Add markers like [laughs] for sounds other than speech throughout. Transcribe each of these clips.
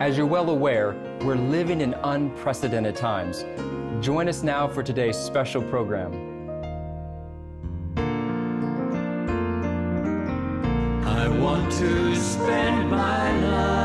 As you're well aware, we're living in unprecedented times. Join us now for today's special program. I want to spend my life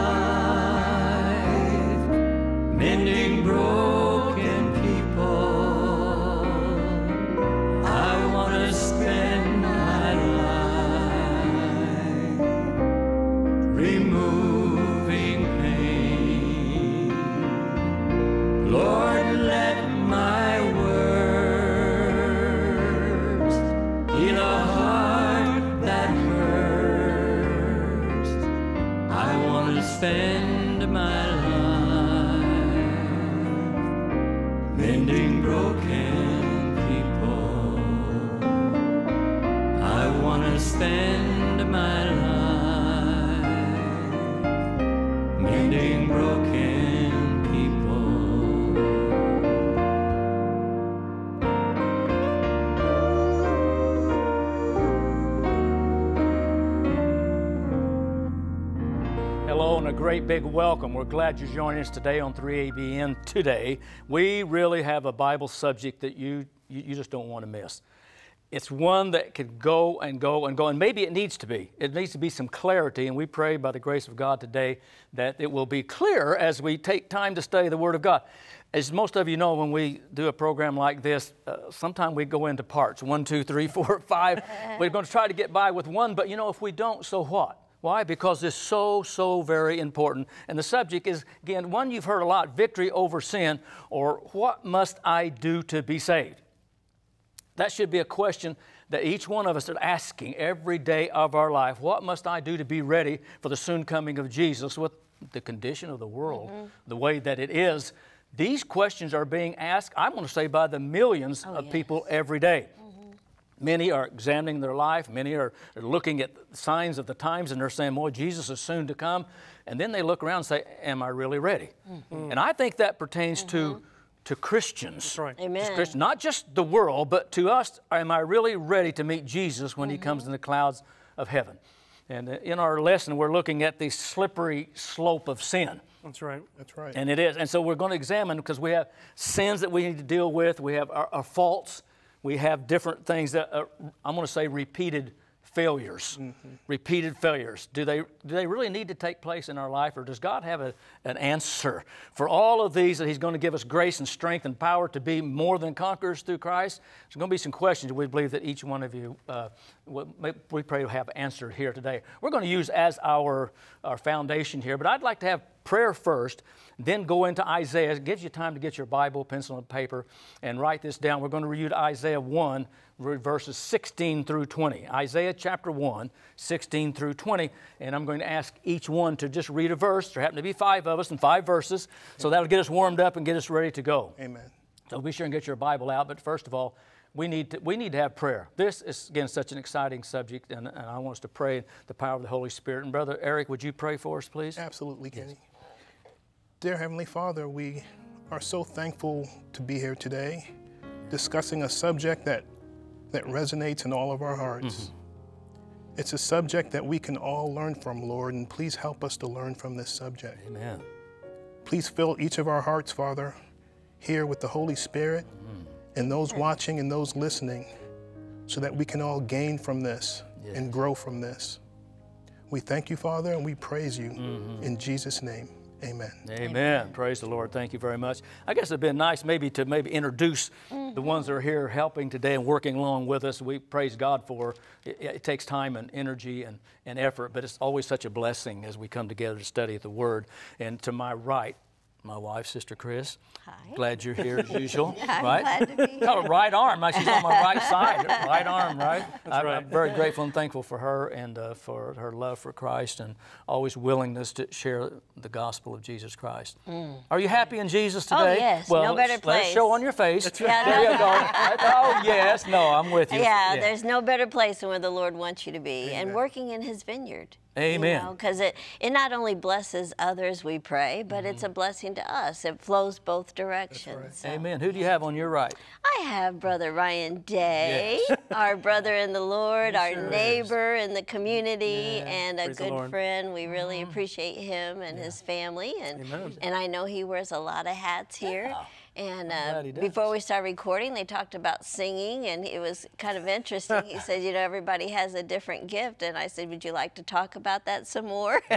big welcome. We're glad you're joining us today on 3ABN today. We really have a Bible subject that you, you, you just don't want to miss. It's one that could go and go and go, and maybe it needs to be. It needs to be some clarity, and we pray by the grace of God today that it will be clear as we take time to study the Word of God. As most of you know, when we do a program like this, uh, sometimes we go into parts one, two, three, four, [laughs] five. We're going to try to get by with one, but you know, if we don't, so what? Why? Because it's so, so very important. And the subject is, again, one you've heard a lot victory over sin, or what must I do to be saved? That should be a question that each one of us are asking every day of our life. What must I do to be ready for the soon coming of Jesus with the condition of the world, mm-hmm. the way that it is? These questions are being asked, I'm going to say, by the millions oh, of people every day. Many are examining their life. Many are are looking at signs of the times and they're saying, Boy, Jesus is soon to come. And then they look around and say, Am I really ready? Mm-hmm. And I think that pertains to, mm-hmm. to Christians. right. Just Amen. Christians, Not just the world, but to us, am I really ready to meet Jesus when he mm-hmm. comes in the clouds of heaven? And uh, in our lesson, we're looking at the slippery slope of sin. That's right. That's right. And it is. And so we're going to examine because we have sins that we need to deal with, we have our, our faults, we have different things that uh, I'm going to say repeated failures. Repeated failures. Do they, do they really need to take place in our life, or does God have a, an answer for all of these that He's going to give us grace and strength and power to be more than conquerors through Christ? There's going to be some questions we believe that each one of you, uh, we pray will have answered here today. We're going to use as our, our foundation here, but I'd like to have prayer first, then go into Isaiah. It gives you time to get your Bible, pencil, and paper and write this down. We're going to read Isaiah 1, verses 16 through 20. Isaiah chapter 1, 16 through 20. And I'm going to ask each one to just read a verse. There happen to be five of us and five verses. So that'll get us warmed up and get us ready to go. Amen. So be sure and get your Bible out. But first of all, we need to, we need to have prayer. This is, again, such an exciting subject, and, and I want us to pray in the power of the Holy Spirit. And Brother Eric, would you pray for us, please? Absolutely, Kenny. Dear Heavenly Father, we are so thankful to be here today discussing a subject that, that resonates in all of our hearts. Mm-hmm. It's a subject that we can all learn from, Lord, and please help us to learn from this subject. Amen. Please fill each of our hearts, Father, here with the Holy Spirit mm-hmm. and those watching and those listening so that we can all gain from this and grow from this. We thank you, Father, and we praise you mm-hmm. in Jesus' name. Amen. Amen. Praise the Lord. Thank you very much. I guess it'd been nice maybe to maybe introduce the mm-hmm. ones that are here helping today and working along with us. We praise God for it, it takes time and energy and, and effort, but it's always such a blessing as we come together to study the Word. And to my right, my wife, Sister Chris. Hi. Glad you're here as usual. [laughs] I'm right? glad to be [laughs] Got a right arm. She's on my right side. [laughs] Right arm, right? I'm, right. I'm very grateful and thankful for her and uh, for her love for Christ and always willingness to share the gospel of Jesus Christ. Are you happy in Jesus today? Oh, today? yes. Well, No better let's- show on your face. Yeah, there no. you go. oh, yes. No, I'm with you. Yeah, there's no better place than where the Lord wants you to be and working in His vineyard. Amen. Because it, it not only blesses others, we pray, but it's mm-hmm. a blessing to us. It flows both directions. So, Amen. Who do you have on your right? I have Brother Ryan Day. [laughs] our brother in the Lord, our sure is. neighbor in the community, Yeah, and a praise good friend. We really mm-hmm. appreciate him and his family, and Amen. and I know he wears a lot of hats here. And uh, glad he does. before we started recording, they talked about singing, and it was kind of interesting. he said, "You know, everybody has a different gift," and I said, "Would you like to talk about that some more?" [laughs] [laughs]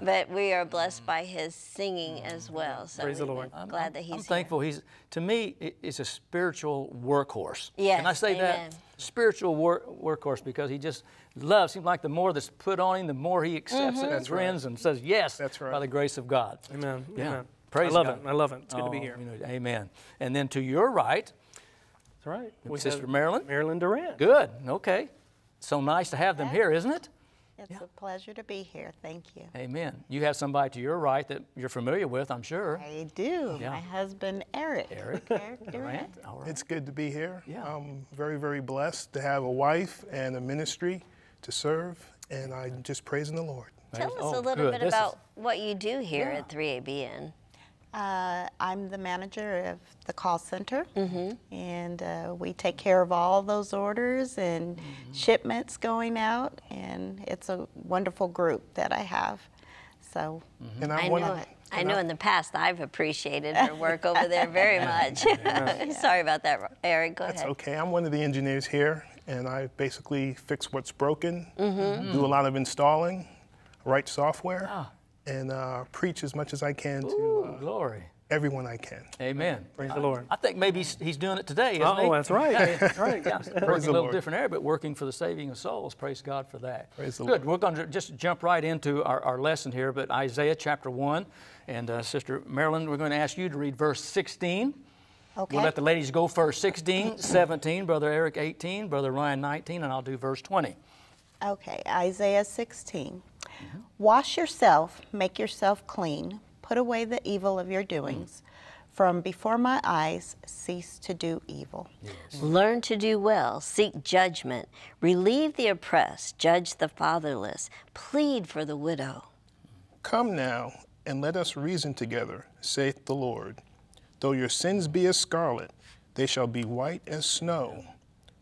but we are blessed by his singing as well. So Praise the we're Lord. Glad that he's I'm here. thankful. He's to me, it's a spiritual workhorse. Yes, Can I say amen. that? Spiritual wor- workhorse because he just loves. Seems like the more that's put on him, the more he accepts Mm-hmm. it and grins and says yes. That's right. By the grace of God. Amen. Yeah. Amen. Praise I love God. it. I love it. It's good to be Oh, here. you know, amen. And then to your right, That's right. We Sister Marilyn. Marilyn Durant. good. Okay. So nice to have them here, isn't it? It's a pleasure to be here. Thank you. Amen. You have somebody to your right that you're familiar with, I'm sure. I do. Yeah. My husband, Eric. Eric Eric Durant. Durant. All right. It's good to be here. Yeah. I'm very, very blessed to have a wife and a ministry to serve, and I'm just praising the Lord. Tell us Oh, a little good. bit This is- about what you do here at 3ABN. Uh, I'm the manager of the call center, Mm-hmm. and uh, we take care of all those orders and Mm-hmm. shipments going out, and it's a wonderful group that I have. So Mm-hmm. And I I'm know of, it. I know in the past I've appreciated her work [laughs] over there very much. [laughs] [laughs] Sorry about that, Eric. Go That's ahead. okay. I'm one of the engineers here, and I basically fix what's broken, Mm-hmm. do a lot of installing, write software, Ah. And uh, preach as much as I can to uh, glory. everyone I can. Amen. Praise the Lord. I think maybe he's, he's doing it today, isn't he? Oh, that's right. That's right. Yeah, [laughs] working the a little Lord. different area, but working for the saving of souls. Praise God for that. Praise the Good. Lord. We're going to just jump right into our, our lesson here, but Isaiah chapter 1. And uh, Sister Marilyn, we're going to ask you to read verse 16. okay. We'll let the ladies go first 16, 17, Brother Eric 18, Brother Ryan 19, and I'll do verse 20. Okay, Isaiah 16. Mm-hmm. Wash yourself, make yourself clean, put away the evil of your doings. Mm-hmm. From before my eyes, cease to do evil. Learn to do well, seek judgment, relieve the oppressed, judge the fatherless, plead for the widow. Come now, and let us reason together, saith the Lord. Though your sins be as scarlet, they shall be white as snow.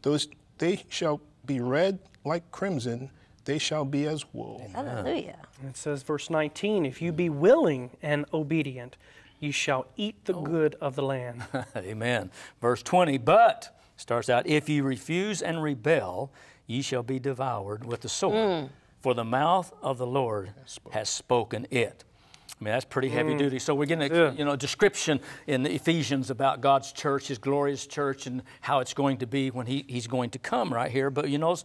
Those they shall be red like crimson, they shall be as wool. Hallelujah. It says, verse 19, if you be willing and obedient, you shall eat the oh. good of the land. [laughs] Amen. Verse 20, but starts out, if you refuse and rebel, ye shall be devoured with the sword. Mm. For the mouth of the Lord has spoken it. I mean, that's pretty heavy mm. duty. So we're getting a Yeah. you know, description in the Ephesians about God's church, His glorious church, and how it's going to be when he, He's going to come right here. But you know,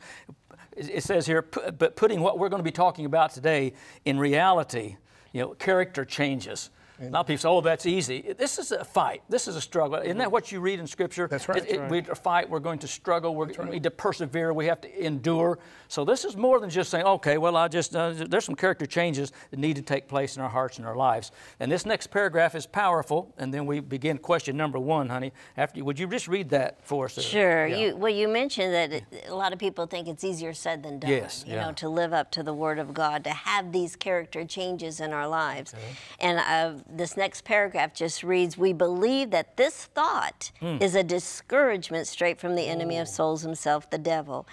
it says here, but putting what we're going to be talking about today in reality, you know, character changes. A lot of people say, "Oh, that's easy." This is a fight. This is a struggle. Isn't that what you read in Scripture? That's right. It- it- We fight. We're going to struggle. We're, We need to persevere. We have to endure. So this is more than just saying, "Okay, well, I just." Uh, there's some character changes that need to take place in our hearts and our lives. And this next paragraph is powerful. And then we begin question number one, honey. After, would you just read that for us? Sure. yeah. You well, you mentioned that it, a lot of people think it's easier said than done. Yes, You yeah. know, to live up to the Word of God, to have these character changes in our lives. And uh, this next paragraph just reads, "We believe that this thought Hmm. is a discouragement straight from the enemy of souls himself, the devil."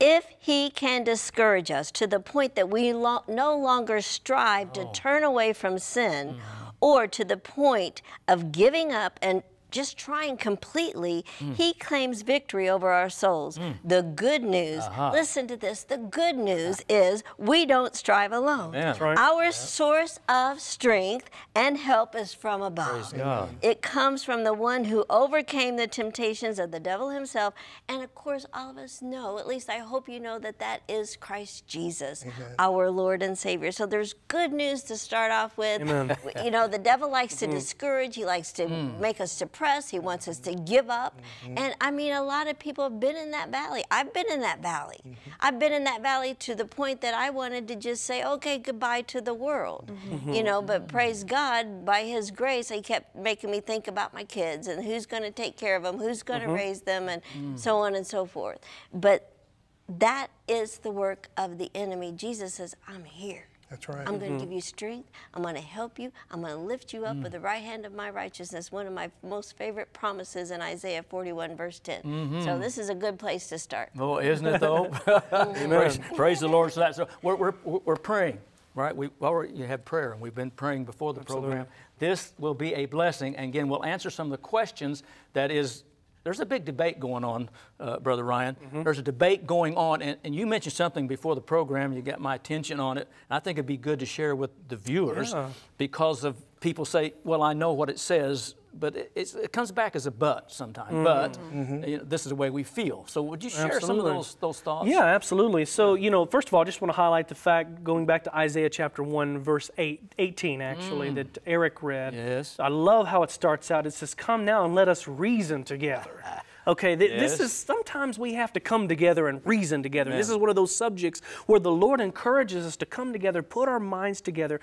If he can discourage us to the point that we lo- no longer strive Oh. to turn away from sin, Mm-hmm. or to the point of giving up and just trying completely, Mm. he claims victory over our souls. The good news, Uh-huh. listen to this, the good news is we don't strive alone. Yeah. That's right. Our source of strength and help is from above. Praise God. It comes from the one who overcame the temptations of the devil himself. And of course, all of us know, at least I hope you know, that that is Christ Jesus, our Lord and Savior. So there's good news to start off with. Amen. You know, the devil likes to discourage, he likes to make us depressed, he wants us to give up. Mm-hmm. And I mean, a lot of people have been in that valley. I've been in that valley. Mm-hmm. I've been in that valley to the point that I wanted to just say, okay, goodbye to the world. Mm-hmm. You know, but praise God, by His grace, He kept making me think about my kids and who's going to take care of them, who's going to raise them, and mm. so on and so forth. But that is the work of the enemy. Jesus says, I'm here. That's right. I'm going to mm-hmm. give you strength. I'm going to help you. I'm going to lift you up mm. with the right hand of my righteousness. One of my most favorite promises in Isaiah 41, verse 10. So mm-hmm. this is a good place to start. Oh, isn't it though? [laughs] [laughs] praise, praise the Lord for that. So we're, we're, we're praying, right? We already have prayer, and we've been praying before the program. This will be a blessing. And again, we'll answer some of the questions that is. There's a big debate going on, uh, Brother Ryan. There's a debate going on, and, and you mentioned something before the program. You got my attention on it. I think it'd be good to share with the viewers Yeah. because of people say, "Well, I know what it says," but it, it's, it comes back as a but sometimes. Mm-hmm. But mm-hmm. you know, this is the way we feel. So, would you share some of those those thoughts? Yeah, absolutely. So, you know, first of all, I just want to highlight the fact, going back to Isaiah chapter 1, verse 8, 18, actually, mm. that Eric read. Yes. I love how it starts out. It says, Come now and let us reason together. [laughs] Okay, th- this is sometimes we have to come together and reason together. This is one of those subjects where the Lord encourages us to come together, put our minds together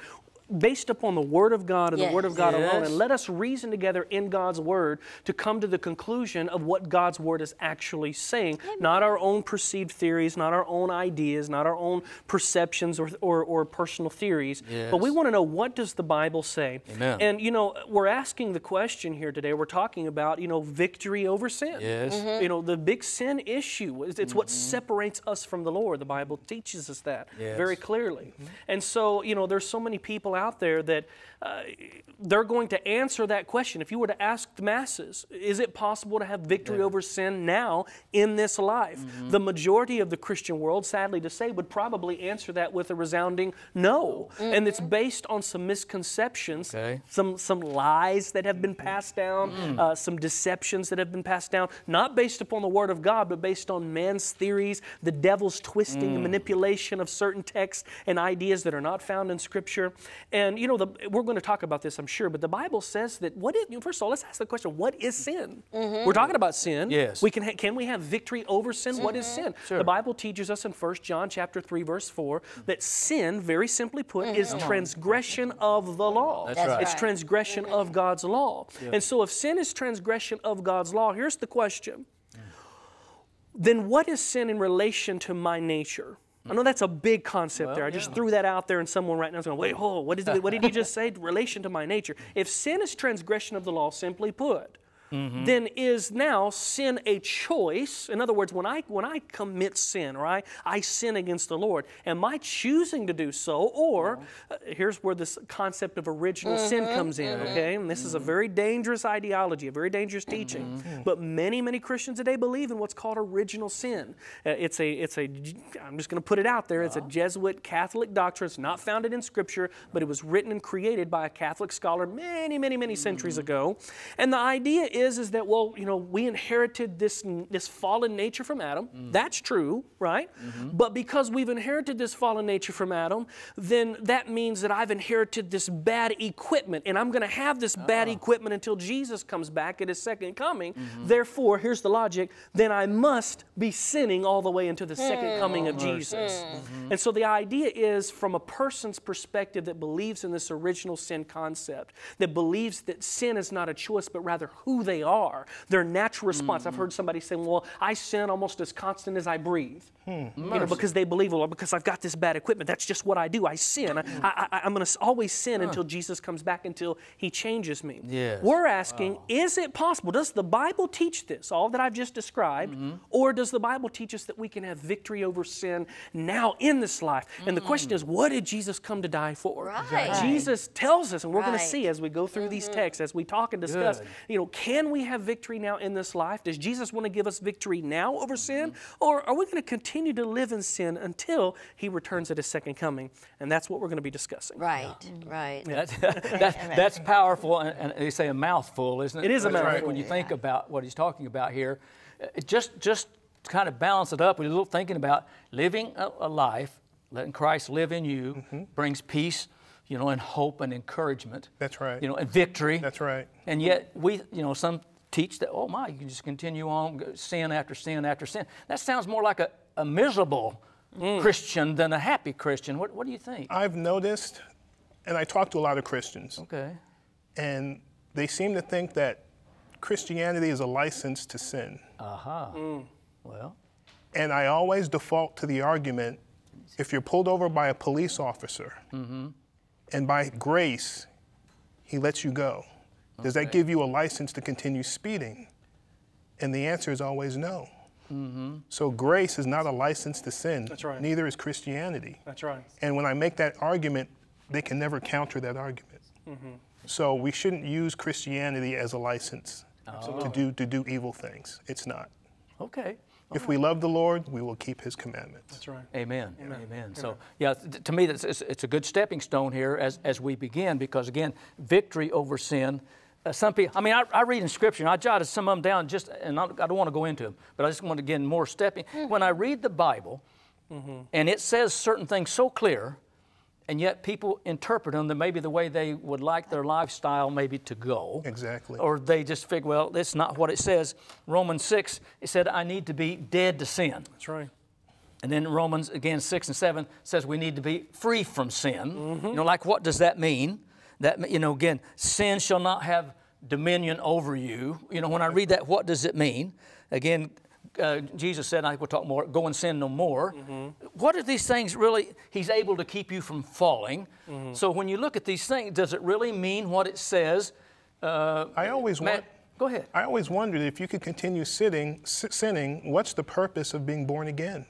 based upon the Word of God and the Word of Yes. God alone, and let us reason together in God's Word to come to the conclusion of what God's Word is actually saying, not our own perceived theories, not our own ideas, not our own perceptions or, or, or personal theories, but we want to know what does the Bible say. Amen. And you know, we're asking the question here today. We're talking about you know victory over sin. Yes. Mm-hmm. You know, the big sin issue. It's, it's what separates us from the Lord. The Bible teaches us that Yes. very clearly. And so, you know, there's so many people out there that uh, they're going to answer that question. If you were to ask the masses, is it possible to have victory over sin now in this life? Mm-hmm. The majority of the Christian world, sadly to say, would probably answer that with a resounding no. And it's mm-hmm. based on some misconceptions, Okay. some some lies that have been mm-hmm. passed down, mm. uh, some deceptions that have been passed down, not based upon the Word of God, but based on man's theories, the devil's twisting and mm. manipulation of certain texts and ideas that are not found in Scripture. And you know, the, we're going to talk about this, I'm sure, but the Bible says that what is? First of all, let's ask the question: What is sin? Mm-hmm. We're talking about sin. Yes. We can ha- can we have victory over sin? What is mm-hmm. sin? Sure. The Bible teaches us in 1 John chapter 3 verse 4 that sin, very simply put, is mm-hmm. transgression of the law. That's right. It's right. transgression of God's law. And so if sin is transgression of God's law, here's the question. Mm. Then what is sin in relation to my nature? I know that's a big concept there. I just threw that out there, and someone right now is going, wait, hold, what, is what did you just say? Relation to my nature. If sin is transgression of the law, simply put, Mm-hmm. then is now sin a choice? In other words, when I when I commit sin or I, I sin against the Lord, am I choosing to do so? Or uh, here's where this concept of original mm-hmm, sin comes in, mm-hmm. okay? And this is a very dangerous ideology, a very dangerous teaching. But many, many Christians today believe in what's called original sin. Uh, it's a it's a I'm just going to put it out there. It's a Jesuit Catholic doctrine. It's not founded in Scripture, but it was written and created by a Catholic scholar many, many, many centuries ago. And the idea is is is that well, you know, we inherited this this fallen nature from Adam. Mm-hmm. That's true, right? Mm-hmm. But because we've inherited this fallen nature from Adam, then that means that I've inherited this bad equipment, and I'm going to have this bad ah. equipment until Jesus comes back at His second coming. Mm-hmm. Therefore, here's the logic: then I must be sinning all the way into the second hmm. coming of Jesus. And so the idea is, from a person's perspective that believes in this original sin concept, that believes that sin is not a choice, but rather who they are, their natural response. I've hmm. heard somebody say, "Well, I sin almost as constant as I breathe," Hmm. you know, because they believe, "Well, because I've got this bad equipment, that's just what I do. I sin. I, I, I'm going to always sin until Jesus comes back, until He changes me." Yes. We're asking, is it possible? Does the Bible teach this, all that I've just described, mm-hmm. or does the Bible teach us that we can have victory over sin now in this life? And the question mm. is, what did Jesus come to die for? Right. Jesus tells us, and we're going to see as we go through these mm-hmm. texts, as we talk and discuss, Good. you know, can we have victory now in this life? Does Jesus want to give us victory now over sin? Mm-hmm. Or are we going to continue to live in sin until he returns at his second coming? And that's what we're going to be discussing. Right, right. That's, that's, [laughs] that's powerful, and, and they say a mouthful, isn't it? It is a That's right, mouthful, When you think about what he's talking about here, Uh, just just to kind of balance it up, we're a little thinking about living a, a life, letting Christ live in you, Mm-hmm. brings peace, you know, and hope and encouragement. That's right. You know, and victory. That's right. And yet we, you know, some teach that, oh my, you can just continue on, sin after sin after sin. That sounds more like a, a miserable mm. Christian than a happy Christian. What, what do you think? I've noticed, and I talk to a lot of Christians, Okay. and they seem to think that Christianity is a license to sin. Aha. Mm. Well, And I always default to the argument If you're pulled over by a police officer mm-hmm. and by grace he lets you go, does that give you a license to continue speeding? And the answer is always no. Mm-hmm. So grace is not a license to sin. That's right. Neither is Christianity. That's right. And when I make that argument, they can never counter that argument. Mm-hmm. So we shouldn't use Christianity as a license to do to do evil things. It's not. Okay. If we love the Lord, we will keep His commandments. That's right. Amen. Amen. So, yeah, th- to me, that's, it's, it's a good stepping stone here as, as we begin because, again, victory over sin. Uh, some people, I mean, I, I read in Scripture, and I jotted some of them down just, and I, I don't want to go into them, but I just want to get more stepping. When I read the Bible, and it says certain things so clear, and yet people interpret them the, maybe the way they would like their lifestyle maybe to go. Exactly. Or they just figure, well, that's not what it says. Romans 6, it said, I need to be dead to sin. That's right. And then Romans again six and seven says we need to be free from sin. Mm-hmm. You know, like what does that mean? That you know, again, sin shall not have dominion over you. You know, when I read that, what does it mean? Again, uh, Jesus said, I will talk more. Go and sin no more. Mm-hmm. What are these things really? He's able to keep you from falling. Mm-hmm. So when you look at these things, does it really mean what it says? Uh, I always Ma- want. go ahead. I always wondered if you could continue sitting, s- sinning. What's the purpose of being born again?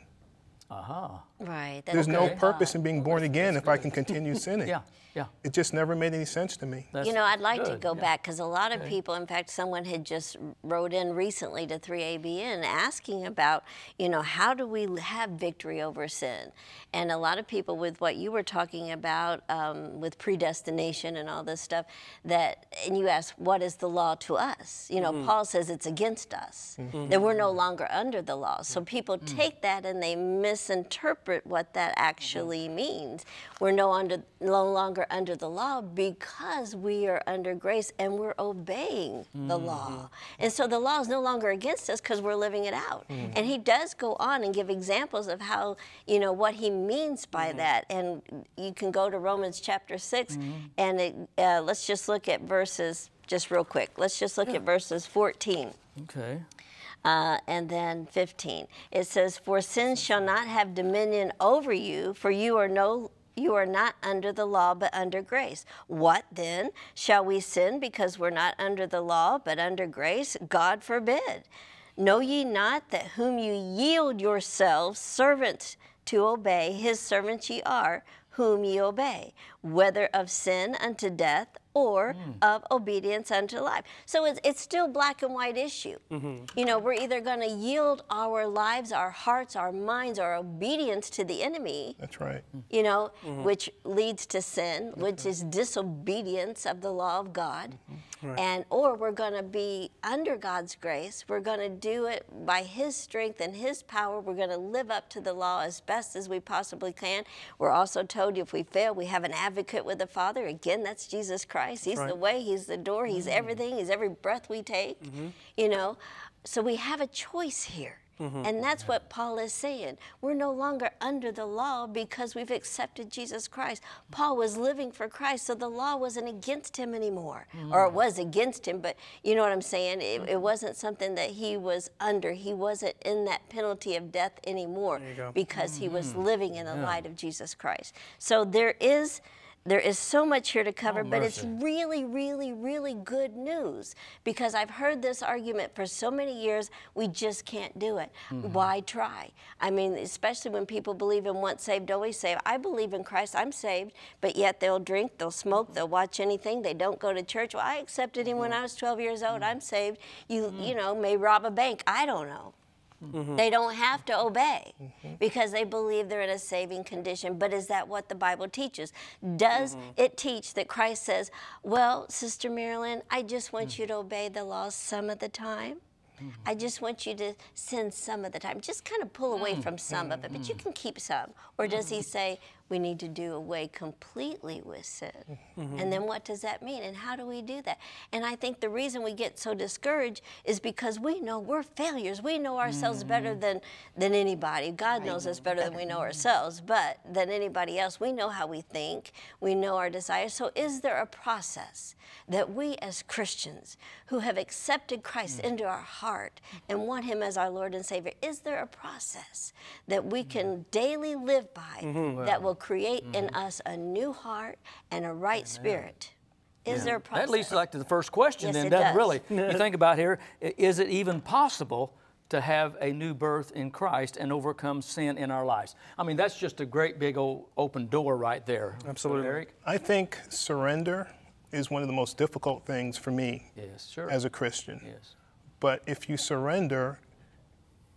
Uh-huh. Right. There's that's no purpose in being born again if I can continue [laughs] sinning. Yeah, yeah. It just never made any sense to me. That's You know, I'd like to go yeah. back because a lot of people, in fact, someone had just wrote in recently to 3ABN asking about, you know, how do we have victory over sin? And a lot of people, with what you were talking about um, with predestination and all this stuff, that, and you ask, what is the law to us? You know, mm-hmm. Paul says it's against us, mm-hmm. that we're no longer under the law. So mm-hmm. people mm. take that and they misinterpret what that actually means. We're no, under, no longer under the law because we are under grace and we're obeying the law. And so the law is no longer against us because we're living it out. And he does go on and give examples of how, you know, what he means by that. And you can go to Romans chapter 6 and it, uh, let's just look at verses, just real quick. Let's just look at verses 14 Okay. uh, and then 15. It says, "For sin shall not have dominion over you, for you are no." You are not under the law, but under grace. What then? Shall we sin because we're not under the law, but under grace? God forbid. Know ye not that whom you yield yourselves servants to obey, his servants ye are, whom ye obey, whether of sin unto death or hmm. of obedience unto life. So it's, it's still black and white issue. Mm-hmm. You know, we're either going to yield our lives, our hearts, our minds, our obedience to the enemy, That's right. you know, mm-hmm. which leads to sin, which is disobedience of the law of God. Mm-hmm. And or we're going to be under God's grace. We're going to do it by his strength and his power. We're going to live up to the law as best as we possibly can. We're also told if we fail, we have an advocate with the Father. Again, that's Jesus Christ. He's the way, he's the door, he's mm-hmm. everything, he's every breath we take. Mm-hmm. You know, so we have a choice here. And that's what Paul is saying. We're no longer under the law because we've accepted Jesus Christ. Paul was living for Christ, so the law wasn't against him anymore. Or it was against him, but you know what I'm saying? It, it wasn't something that he was under. He wasn't in that penalty of death anymore because he was living in the light of Jesus Christ. So there is. There is so much here to cover, but it's really, really, really good news because I've heard this argument for so many years we just can't do it. Mm-hmm. Why try? I mean, especially when people believe in once saved, always saved. I believe in Christ, I'm saved, but yet they'll drink, they'll smoke, they'll watch anything, they don't go to church. Well, I accepted him when mm-hmm. I was 12 years old, mm-hmm. I'm saved. You, you know, may rob a bank, I don't know. Mm-hmm. They don't have to obey mm-hmm. because they believe they're in a saving condition. But is that what the Bible teaches? Does mm-hmm. it teach that Christ says, Well, Sister Marilyn, I just want you to obey the laws some of the time? I just want you to sin some of the time. Just kind of pull away from some of it, but you can keep some. Or does he say, we need to do away completely with sin. Mm-hmm. And then what does that mean? And how do we do that? And I think the reason we get so discouraged is because we know we're failures. We know ourselves better Mm-hmm. than, than anybody. God knows us better than we know ourselves, but than anybody else. We know how we think, we know our desires. So, is there a process that we as Christians who have accepted Christ Mm. into our heart and want Him as our Lord and Savior, is there a process that we can daily live by Mm-hmm. that will create in mm-hmm. us a new heart and a right spirit? Is there a process? That leads like to the first question Yes, then, it doesn't does. really? [laughs] you think about here, is it even possible to have a new birth in Christ and overcome sin in our lives? I mean, that's just a great big old open door right there. Absolutely. Eric? I think surrender is one of the most difficult things for me Yes, sure. as a Christian. yes. But if you surrender,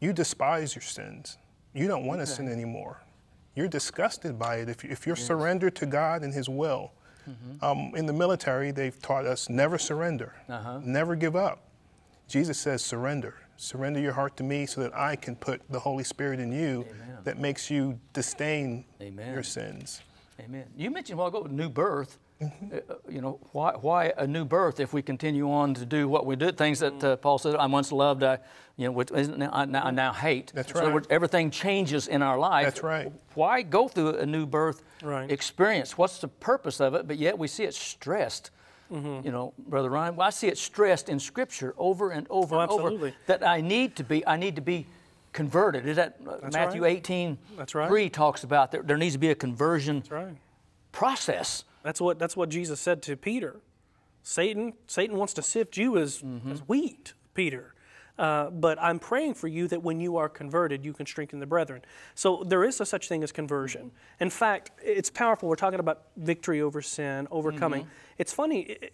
you despise your sins. You don't want to sin anymore. You're disgusted by it if, if you're surrendered to God and His will. Mm-hmm. Um, in the military, they've taught us never surrender, Uh-huh. never give up. Jesus says, surrender. Surrender your heart to me so that I can put the Holy Spirit in you that makes you disdain Amen. your sins. Amen. You mentioned a while ago new birth. Mm-hmm. You know, why, why a new birth if we continue on to do what we do? Things that uh, Paul said, I once loved, I, you know, which isn't, I, now, I now hate. That's So right. everything changes in our life. That's right. Why go through a new birth Right. experience? What's the purpose of it? But yet we see it stressed. Mm-hmm. You know, Brother Ryan, well, I see it stressed in Scripture over and over Oh, and over absolutely. that I need to be, I need to be converted. Is that uh, Matthew right. 18? That's right. 3 talks about there, there needs to be a conversion That's right. process. That's what that's what Jesus said to Peter. Satan Satan wants to sift you as, Mm-hmm. as wheat, Peter. Uh, but I'm praying for you that when you are converted, you can strengthen the brethren. So there is a such thing as conversion. In fact, it's powerful. We're talking about victory over sin, overcoming. Mm-hmm. It's funny, i-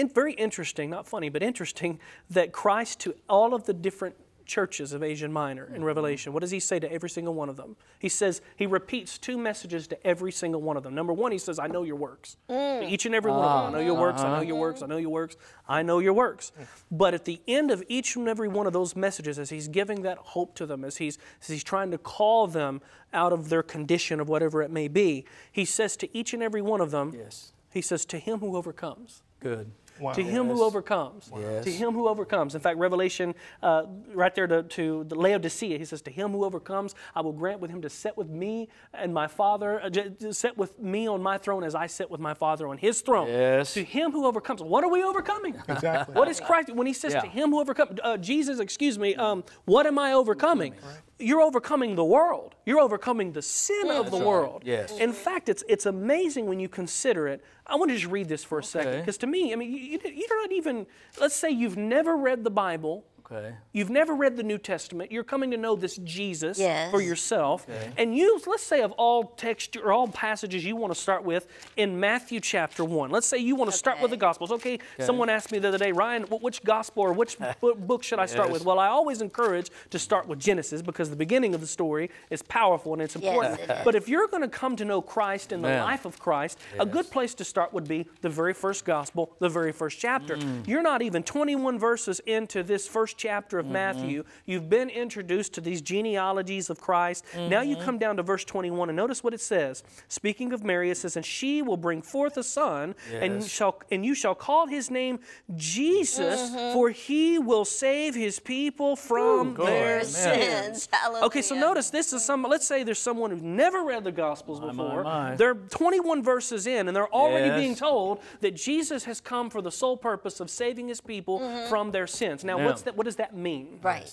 i- very interesting, not funny, but interesting that Christ to all of the different churches of Asian Minor Mm-hmm. in Revelation, what does he say to every single one of them? He says, he repeats two messages to every single one of them. Number one, he says, I know your works. To each and every one of them. I know your works, I know your works, I know your works, I know your works. But at the end of each and every one of those messages, as he's giving that hope to them, as he's, as he's trying to call them out of their condition of whatever it may be, he says to each and every one of them, Yes. he says, to him who overcomes. Good. Wow. To him who overcomes. Yes. To him who overcomes. In fact, Revelation, uh, right there to, to the Laodicea, he says, To him who overcomes, I will grant with him to sit with me and my Father, uh, to sit with me on my throne as I sit with my Father on his throne. Yes. To him who overcomes. What are we overcoming? [laughs] Exactly. What is Christ? When he says Yeah. to him who overcomes, uh, Jesus, excuse me, um, what am I overcoming? You're overcoming the world. You're overcoming the sin of the world. Yes. In fact, it's it's amazing when you consider it. I want to just read this for a second because to me, I mean, you, you, you're not even. Let's say you've never read the Bible. Okay. You've never read the New Testament. You're coming to know this Jesus Yes. for yourself. And you, let's say, of all text or all passages you want to start with in Matthew chapter 1. Let's say you want to start with the Okay. Gospels. Okay, someone asked me the other day, Ryan, which Gospel or which [laughs] book should I start Yes. with? Well, I always encourage to start with Genesis because the beginning of the story is powerful and it's important. it is. But if you're going to come to know Christ and the life of Christ, a good place to start would be the very first Gospel, the very first chapter. Mm. You're not even 21 verses into this first chapter of mm-hmm. Matthew. You've been introduced to these genealogies of Christ. Now you mm-hmm. come down to verse 21 and notice what it says. Speaking of Mary, it says, "And she will bring forth a son, and shall and you shall call his name Jesus, mm-hmm. for he will save his people from good. their Amen. sins." Hallelujah. Okay, so notice this is some. Let's say there's someone who's never read the Gospels My, my, before. my. They're 21 verses in, and they're already Yes. being told that Jesus has come for the sole purpose of saving His people from their sins. Now, Yeah. what's that? What does that mean? Right.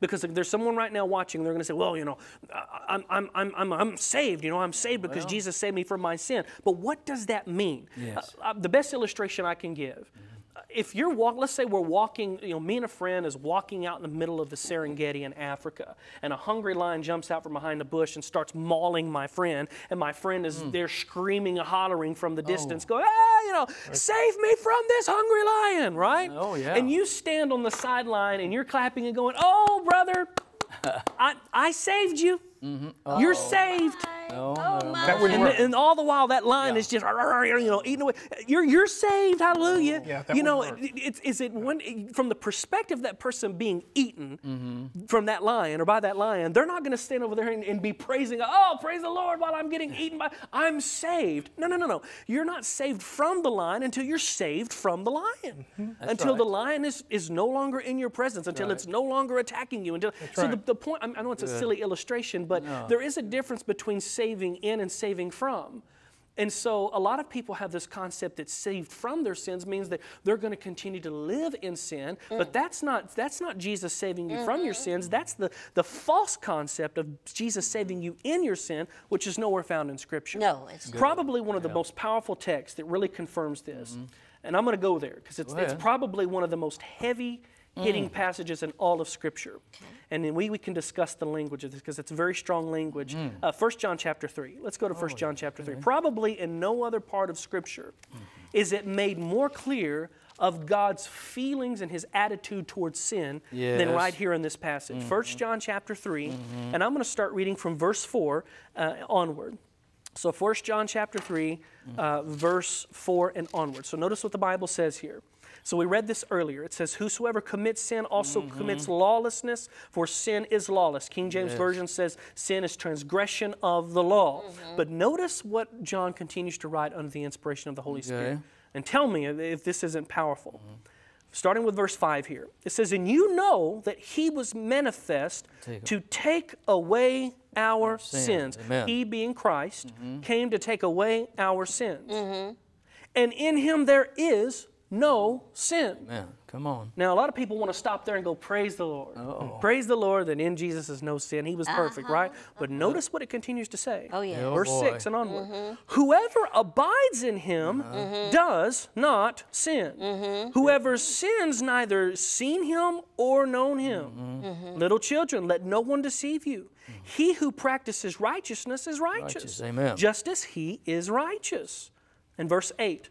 Because if there's someone right now watching, they're going to say, "Well, you know, I- I'm, I'm, I'm, I'm, I'm saved. You know, I'm saved because Jesus saved me from my sin." But what does that mean? Yes. Uh, uh, the best illustration I can give. uh, If you're walking, let's say we're walking, you know, me and a friend is walking out in the middle of the Serengeti in Africa, and a hungry lion jumps out from behind a bush and starts mauling my friend, and my friend is Hmm. there screaming and hollering from the distance, Oh. going, "Ah, you know, save me from this hungry lion!" Right? Oh, yeah. And you stand on the sideline and you're clapping and going, "Oh, brother, [laughs] I, I saved you. Mm-hmm. You're saved." Oh, Oh, no, my. That wouldn't and, work. and all the while that line is just you know eating away. You're you're saved, hallelujah. Yeah, that you know, work. it- it's is it when from the perspective of that person being eaten Mm-hmm. from that lion or by that lion, they're not going to stand over there and, and be praising, oh, praise the Lord while I'm getting eaten by. I'm saved. No, no, no, no. You're not saved from the lion until you're saved from the lion. Mm-hmm. Until the lion is, is no longer in your presence, until it's no longer attacking you. Until so the, right. the point. I know it's a silly illustration, but there is a difference between saving in and saving from. And so a lot of people have this concept that saved from their sins means that they're going to continue to live in sin, Mm. but that's not that's not Jesus saving you from your sins. That's the the false concept of Jesus saving you in your sin, which is nowhere found in scripture. No, it's not. probably one of the most powerful texts that really confirms this. And I'm going to go there because it's, it's probably one of the most heavy hitting passages in all of Scripture. And then we, we can discuss the language of this because it's very strong language. Uh, 1 John chapter 3. Let's go to 1 John chapter 3. Probably in no other part of Scripture is it made more clear of God's feelings and his attitude towards sin than right here in this passage. 1 John chapter 3. And I'm going to start reading from verse 4 uh, onward. So 1 John chapter 3, uh, verse 4 and onward. So notice what the Bible says here. So we read this earlier. It says, Whosoever commits sin also commits lawlessness, for sin is lawless. King James Version says, Sin is transgression of the law. But notice what John continues to write under the inspiration of the Holy Spirit. And tell me if- this isn't powerful. Starting with verse 5 here. It says, And you know that he was manifest to take away our sins. Amen. He, being Christ, came to take away our sins. And in him there is no sin. Man, come on. Now, a lot of people want to stop there and go, Praise the Lord. Praise the Lord that in Jesus is no sin. He was perfect, uh-huh. right? But uh-huh. notice what it continues to say. Oh, yeah. Verse oh, boy. 6 and onward. Mm-hmm. Whoever abides in him uh-huh. mm-hmm. does not sin. Mm-hmm. Whoever sins neither seen him or known him. Little children, let no one deceive you. He who practices righteousness is righteous, Righteous, amen. just as he is righteous. And verse 8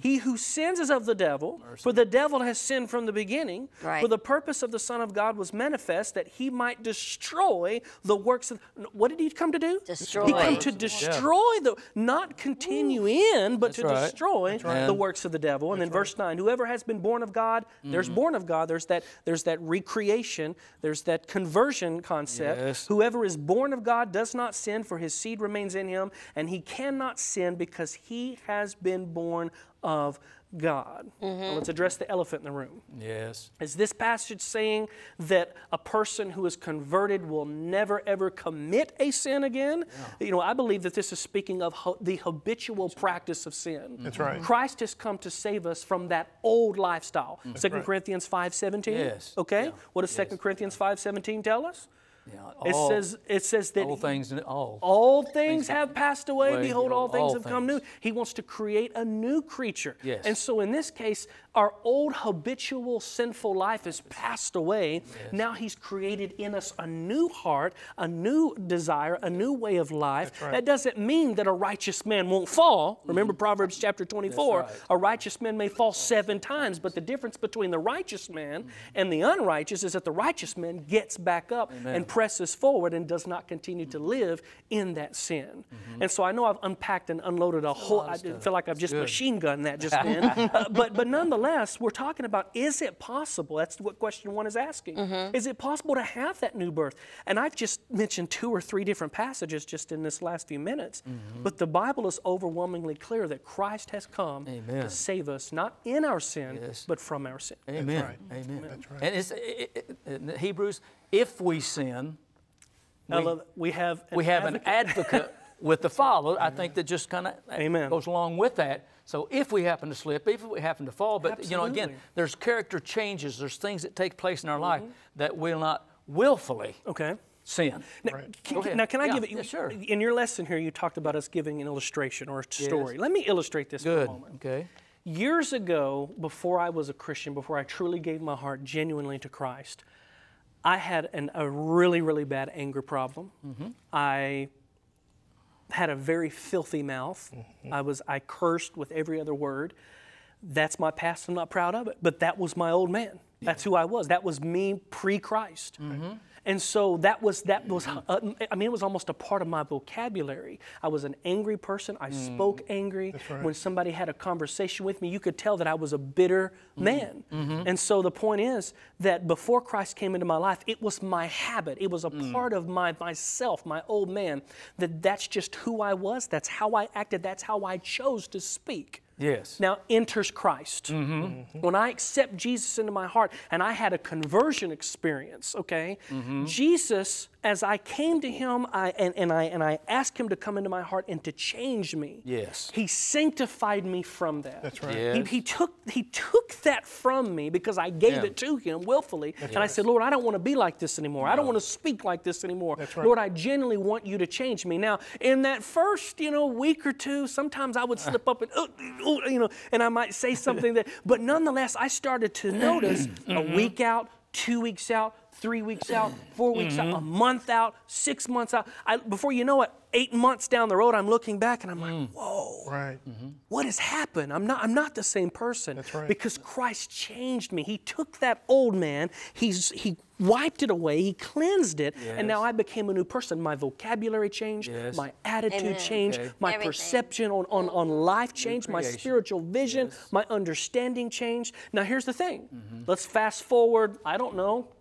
He who sins is of the devil, for the devil has sinned from the beginning. Right. For the purpose of the Son of God was manifest that he might destroy the works of. What did he come to do? Destroy. He came to destroy the, not continue in, but to right. destroy the works of the devil. And then verse 9 Whoever has been born of God, there's born of God, there's that, there's that recreation, there's that conversion concept. Yes. Whoever is born of God does not sin, for his seed remains in him, and he cannot sin because he has been born of God. Now let's address the elephant in the room. Yes. Is this passage saying that a person who is converted will never ever commit a sin again? You know, I believe that this is speaking of ho- the habitual practice of sin. That's right. Christ has come to save us from that old lifestyle. 2 right. Corinthians 5:17. Yes. Okay? Yeah. What does 2 Corinthians 5:17 tell us? Yeah, It says it says that all things all. all things have passed away. Behold, all things All have come new. He wants to create a new creature. Yes. And so in this case, our old habitual sinful life has passed away. Yes. Now He's created in us a new heart, a new desire, a new way of life. right. That doesn't mean that a righteous man won't fall. Remember mm-hmm. Proverbs chapter 24 right. a righteous man may fall seven times, but the difference between the righteous man mm-hmm. and the unrighteous is that the righteous man gets back up and presses forward and does not continue to live in that sin. Mm-hmm. And so I know I've unpacked and unloaded a whole, I feel like I've just machine gunned that just [laughs] then. Uh, but, but nonetheless, we're talking about is it possible? That's what question one is asking. Mm-hmm. Is it possible to have that new birth? And I've just mentioned two or three different passages just in this last few minutes. Mm-hmm. But the Bible is overwhelmingly clear that Christ has come to save us, not in our sin, Yes. but from our sin. Amen. right. Amen. That's right. And it's it, it, in the Hebrews, if we sin, I love we have an we have an advocate. advocate [laughs] with the Father. I think that just kind of goes along with that. So if we happen to slip, if we happen to fall, but you know, again, there's character changes. There's things that take place in our mm-hmm. life that will not willfully Okay. sin. Now, can, Go now, can I Yeah, give it? yeah, sure. In your lesson here, you talked about us giving an illustration or a story. Let me illustrate this for a Good. moment. Okay. Years ago, before I was a Christian, before I truly gave my heart genuinely to Christ, I had an, a really, really bad anger problem. Mm-hmm. I had a very filthy mouth. Mm-hmm. I was I cursed with every other word. That's my past. I'm not proud of it, but that was my old man. That's who I was. That was me pre-Christ. Mm-hmm. And so that was that was uh, I mean it was almost a part of my vocabulary. I was an angry person. I mm. spoke angry. When somebody had a conversation with me, you could tell that I was a bitter mm-hmm. man. Mm-hmm. And so the point is that before Christ came into my life, it was my habit. It was a mm. part of my myself, my old man. That that's just who I was. That's how I acted. That's how I chose to speak. Yes. Now enters Christ. Mm-hmm. Mm-hmm. Mm-hmm. When I accept Jesus into my heart and I had a conversion experience, okay? Jesus, as I came to him I, and, and, I, and I asked him to come into my heart and to change me, Yes. he sanctified me from that. That's right. Yes. He, he, took, he took that from me because I gave Yeah. it to him willfully. That's and I said, Lord, I don't want to be like this anymore. I don't want to speak like this anymore. That's right. Lord, I genuinely want you to change me. Now, in that first, you know, week or two, sometimes I would [laughs] slip up and, "Oh, oh," you know, and I might say something that, but nonetheless, I started to notice a mm-hmm. week out, two weeks out, three weeks out, four weeks out, a mm-hmm. month out, six months out. I, before you know it, eight months down the road, I'm looking back and I'm like, mm. whoa Right. Mm-hmm. what has happened? I'm not, I'm not the same person. That's right. Because Christ changed me. He took that old man, he's, he wiped it away, he cleansed it, and now I became a new person. My vocabulary changed, Yes. my attitude Amen. changed, Okay. my Everything. perception on, on, on life changed, my spiritual vision, my understanding changed. Now, here's the thing mm-hmm. let's fast forward, I don't know, s-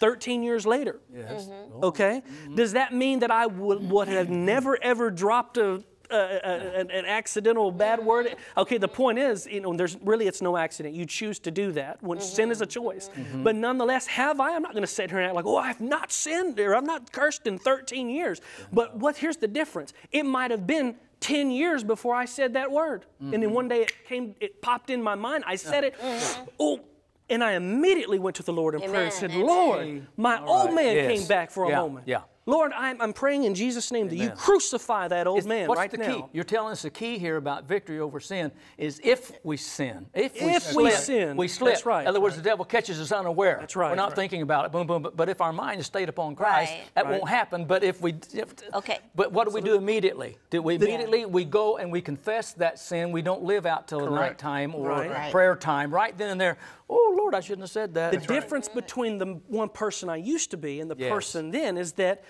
13 years later. Yes. Mm-hmm. Oh. Okay? Mm-hmm. Does that mean that I would, would have never ever dropped a, a, a- an, an accidental bad word? Okay, the point is, you know, there's really it's no accident. You choose to do that when mm-hmm. sin is a choice. But nonetheless, have I? I'm not going to sit here and act like, oh, I have not sinned or I'm not cursed in 13 years. But what? Here's the difference. It might have been. 10 years before I said that word. And then one day it came, it popped in my mind. I said it. Oh, and I immediately went to the Lord in prayer and said, amen. Lord, my old man Yes. came back for a Yeah, moment. yeah. Lord, I'm, I'm praying in Jesus' name that you crucify that old It's- man What's right the now. key? You're telling us the key here about victory over sin is if we sin. If we If slip, we sin. we slip. That's right. In other words, the devil catches us unaware. That's right. We're not Right. thinking about it. Boom, boom. But, but if our mind is stayed upon Christ, Right. that Right. won't happen. But if we, if, Okay. But what do we do immediately? Do we immediately we go and we confess that sin? We don't live out till Correct. nighttime or Right. Right. prayer time. Right then and there. Oh Lord, I shouldn't have said that. The difference between the one person I used to be and the Yes. person then is that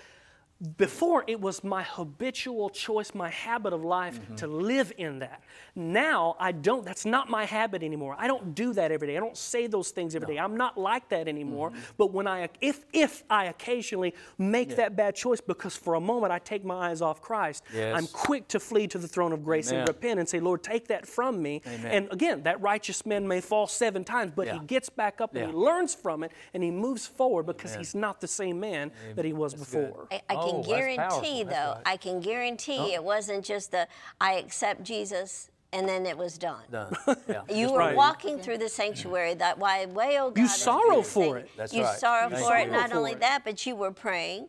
before it was my habitual choice, my habit of life Mm-hmm. to live in that. Now I don't, that's not my habit anymore. I don't do that every day. I don't say those things every day. I'm not like that anymore. Mm-hmm. But when I, if, if I occasionally make that bad choice because for a moment I take my eyes off Christ, Yes. I'm quick to flee to the throne of grace Amen. and repent and say, Lord, take that from me. And again, that righteous man may fall seven times, but he gets back up and he learns from it and he moves forward because he's not the same man that he was before. I, I Oh, Oh, can that's guarantee, though, right. I can guarantee oh. it wasn't just the I accept Jesus and then it was done. Done. [laughs] Yeah. You were right. walking through the sanctuary that why way oh God is sorrow for it. That's you right. sorrow You for it. sorrow Not for only it. that, but you were praying,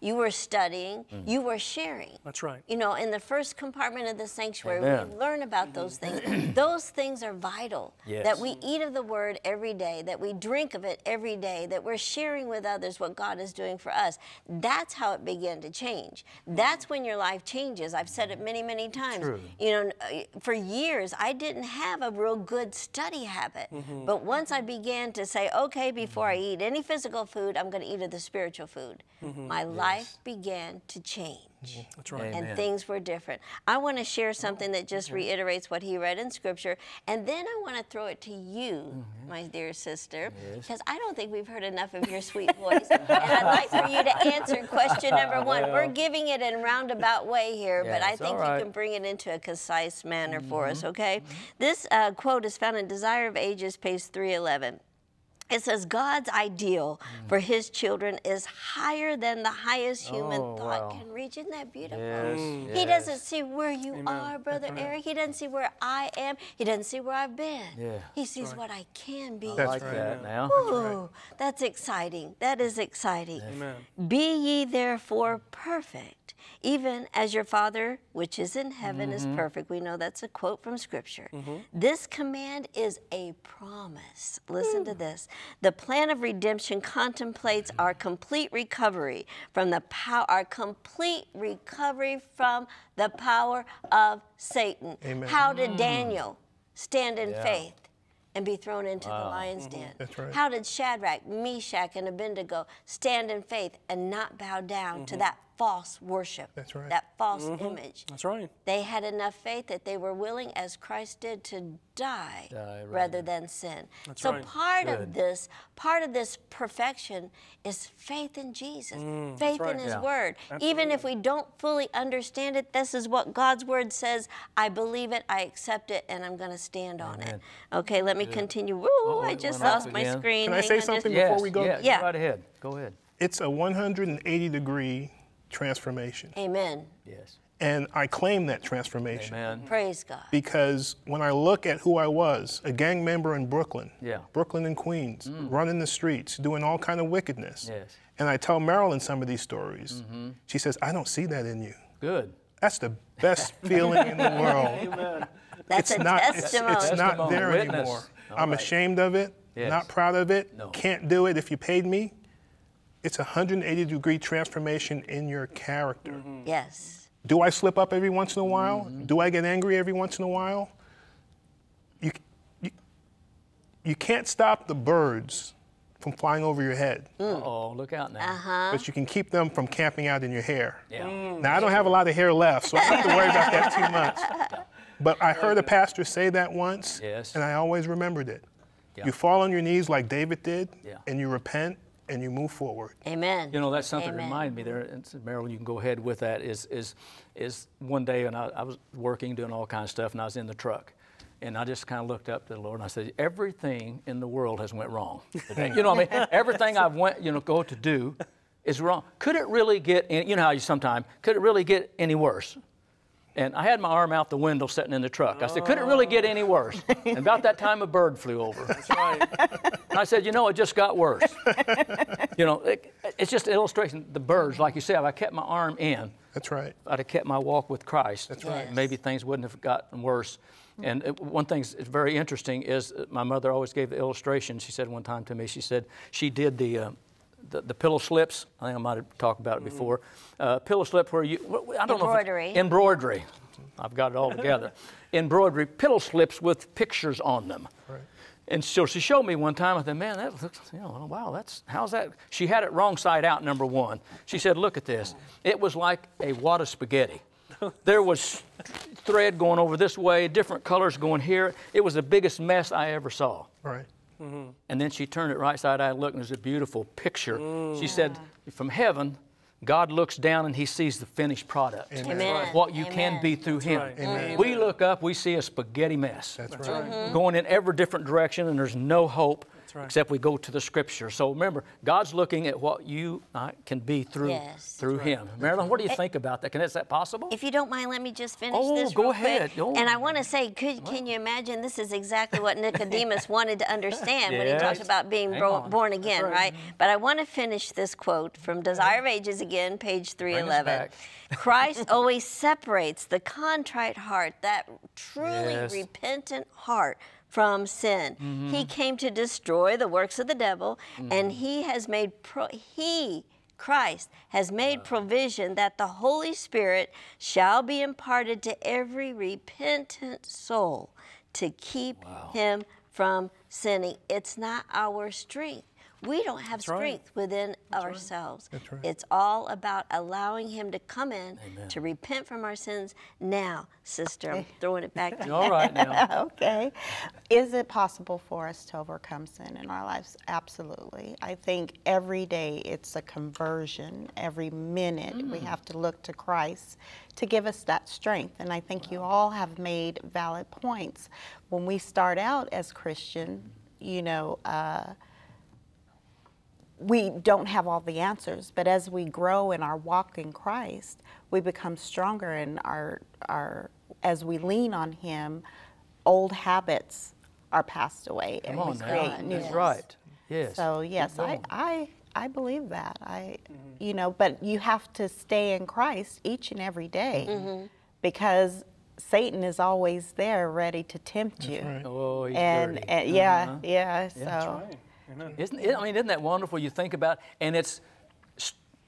you were studying, Mm. you were sharing. That's right. You know, in the first compartment of the sanctuary, Amen. we learn about those things. [clears throat] those things are vital. Yes. That we eat of the word every day, that we drink of it every day, that we're sharing with others what God is doing for us. That's how it began to change. That's when your life changes. I've said it many, many times. True. You know, uh, for years, I didn't have a real good study habit. Mm-hmm. But once I began to say, okay, before I eat any physical food, I'm going to eat of the spiritual food, my life began to change. That's right. Mm-hmm. Amen. And things were different. I want to share something that just reiterates what he read in Scripture, and then I want to throw it to you, Mm-hmm. my dear sister, because I don't think we've heard enough of your sweet voice. and I'd like for you to answer question number [laughs] one. We're giving it in roundabout way here, but I think right. you can bring it into a concise manner for Mm-hmm. us, okay? This uh, quote is found in Desire of Ages, page 311. It says, God's ideal Mm. for his children is higher than the highest human Oh, thought wow. can reach. Isn't that beautiful? Yes, mm. He yes. doesn't see where you are, Brother Eric. He doesn't see where I am. He doesn't see where I've been. Yeah. He sees what I can be. That's like right. that now. Ooh, that's exciting. That is exciting. Amen. Be ye therefore perfect, even as your Father which is in heaven is mm-hmm. perfect. We know that's a quote from Scripture. Mm-hmm. This command is a promise. Listen to mm. this. The plan of redemption contemplates our complete recovery from the power, our complete recovery from the power of Satan. Amen. How hmm. did Daniel stand in faith? and be thrown into the lion's mm-hmm. den? That's right. How did Shadrach, Meshach, and Abednego stand in faith and not bow down to mm-hmm. that false worship? That's right. That false mm-hmm. image. That's right. They had enough faith that they were willing, as Christ did, to die, right. rather than sin. so right. part of this, part of this perfection is faith in Jesus, mm, faith right. in His Yeah. Word. Even if we don't fully understand it, this is what God's Word says. I believe it, I accept it, and I'm going to stand on it. Okay, let me continue. Woo! Oh, I just lost my again. screen. Can I say on just- something Yes, before we go? yes, Yeah. go right ahead. Go ahead. It's a 180 degree transformation. Amen. Yes. And I claim that transformation. Amen. Praise God. Because when I look at who I was, a gang member in Brooklyn, Yeah. Brooklyn and Queens, mm. running the streets, doing all kind of wickedness. Yes. And I tell Marilyn some of these stories. Mm-hmm. She says, I don't see that in you. Good. That's the best [laughs] feeling in the world. That's it's a not, testimony. It's, not Testimony, there witness. anymore. All I'm right. ashamed of it, Yes. not proud of it, No. can't do it if you paid me. It's a 180 degree transformation in your character. yes. Do I slip up every once in a while? Mm-hmm. Do I get angry every once in a while? You, you, you can't stop the birds from flying over your head, Oh, look out now. Uh-huh. but you can keep them from camping out in your hair. Yeah. Now, I don't have a lot of hair left, so I don't have to worry about that too much. [laughs] But I heard a pastor say that once, Yes. and I always remembered it. Yeah. You fall on your knees like David did, Yeah. and you repent and you move forward. Amen. You know, that's something that Amen. reminded me there, and Marilyn, you can go ahead with that, is, is, is one day, and I, I was working, doing all kinds of stuff, and I was in the truck. And I just kind of looked up to the Lord and I said, everything in the world has went wrong today. [laughs] you know what I mean? Everything I've went, you know, go to do is wrong. Could it really get, any, you know how you sometimes, could it really get any worse? And I had my arm out the window sitting in the truck. I said, could it really get any worse? [laughs] And about that time, a bird flew over. That's right. And I said, you know, it just got worse. you know, it, it's just an illustration. The birds, like you said, if I kept my arm in, That's right. I'd have kept my walk with Christ. That's right. Maybe things wouldn't have gotten worse. And it, one thing that's very interesting is uh, my mother always gave the illustration. She said one time to me, she said she did the, uh, the, the pillow slips. I think I might have talked about it before. Uh, pillow slip where you, I don't know. if Embroidery. embroidery. I've got it all together. [laughs] embroidery, pillow slips with pictures on them. Right. And so she showed me one time. I thought, man, that looks, you know, wow, that's, how's that? She had it wrong side out, number one. She said, look at this. It was like a wad of spaghetti. [laughs] There was thread going over this way, different colors going here. It was the biggest mess I ever saw. Right. Mm-hmm. And then she turned it right side out and looked, and there's a beautiful picture. She said, from heaven, God looks down and he sees the finished product. Amen. What you can be through him. right. Amen. We look up, we see a spaghetti mess That's right. going in every different direction, and there's no hope right. except we go to the Scripture. So remember, God's looking at what you uh, can be through Yes. through Him. Marilyn, what do you think about that? Can is that possible? If you don't mind, let me just finish this. Oh, this go real ahead. quick. Oh. And I want to say, could, can you imagine? This is exactly what Nicodemus [laughs] wanted to understand when he talked about being bro- born again, right. But I want to finish this quote from Desire of Ages again, page 311. back. Christ [laughs] always separates the contrite heart, that truly Yes. repentant heart, from sin. Mm-hmm. He came to destroy the works of the devil, and he has made pro- he Christ has made provision that the Holy Spirit shall be imparted to every repentant soul to keep him from sinning. It's not our strength. We don't have right. strength within ourselves. That's right. It's all about allowing him to come in to repent from our sins. Now, sister, I'm [laughs] throwing it back to you. All right now. [laughs] okay. Is it possible for us to overcome sin in our lives? Absolutely. I think every day it's a conversion. Every minute we have to look to Christ to give us that strength. And I think you all have made valid points. When we start out as Christian, you know, uh, we don't have all the answers, but as we grow in our walk in Christ, we become stronger in our our as we lean on Him, old habits are passed away and Come we on now. create new That's ones. right. Yes. So yes, I. I I believe that. I you know, but you have to stay in Christ each and every day because Satan is always there ready to tempt you. right. Oh, he's And, dirty. and yeah, Uh-huh. yeah, so Isn't it, I mean, isn't that wonderful? You think about, and it's,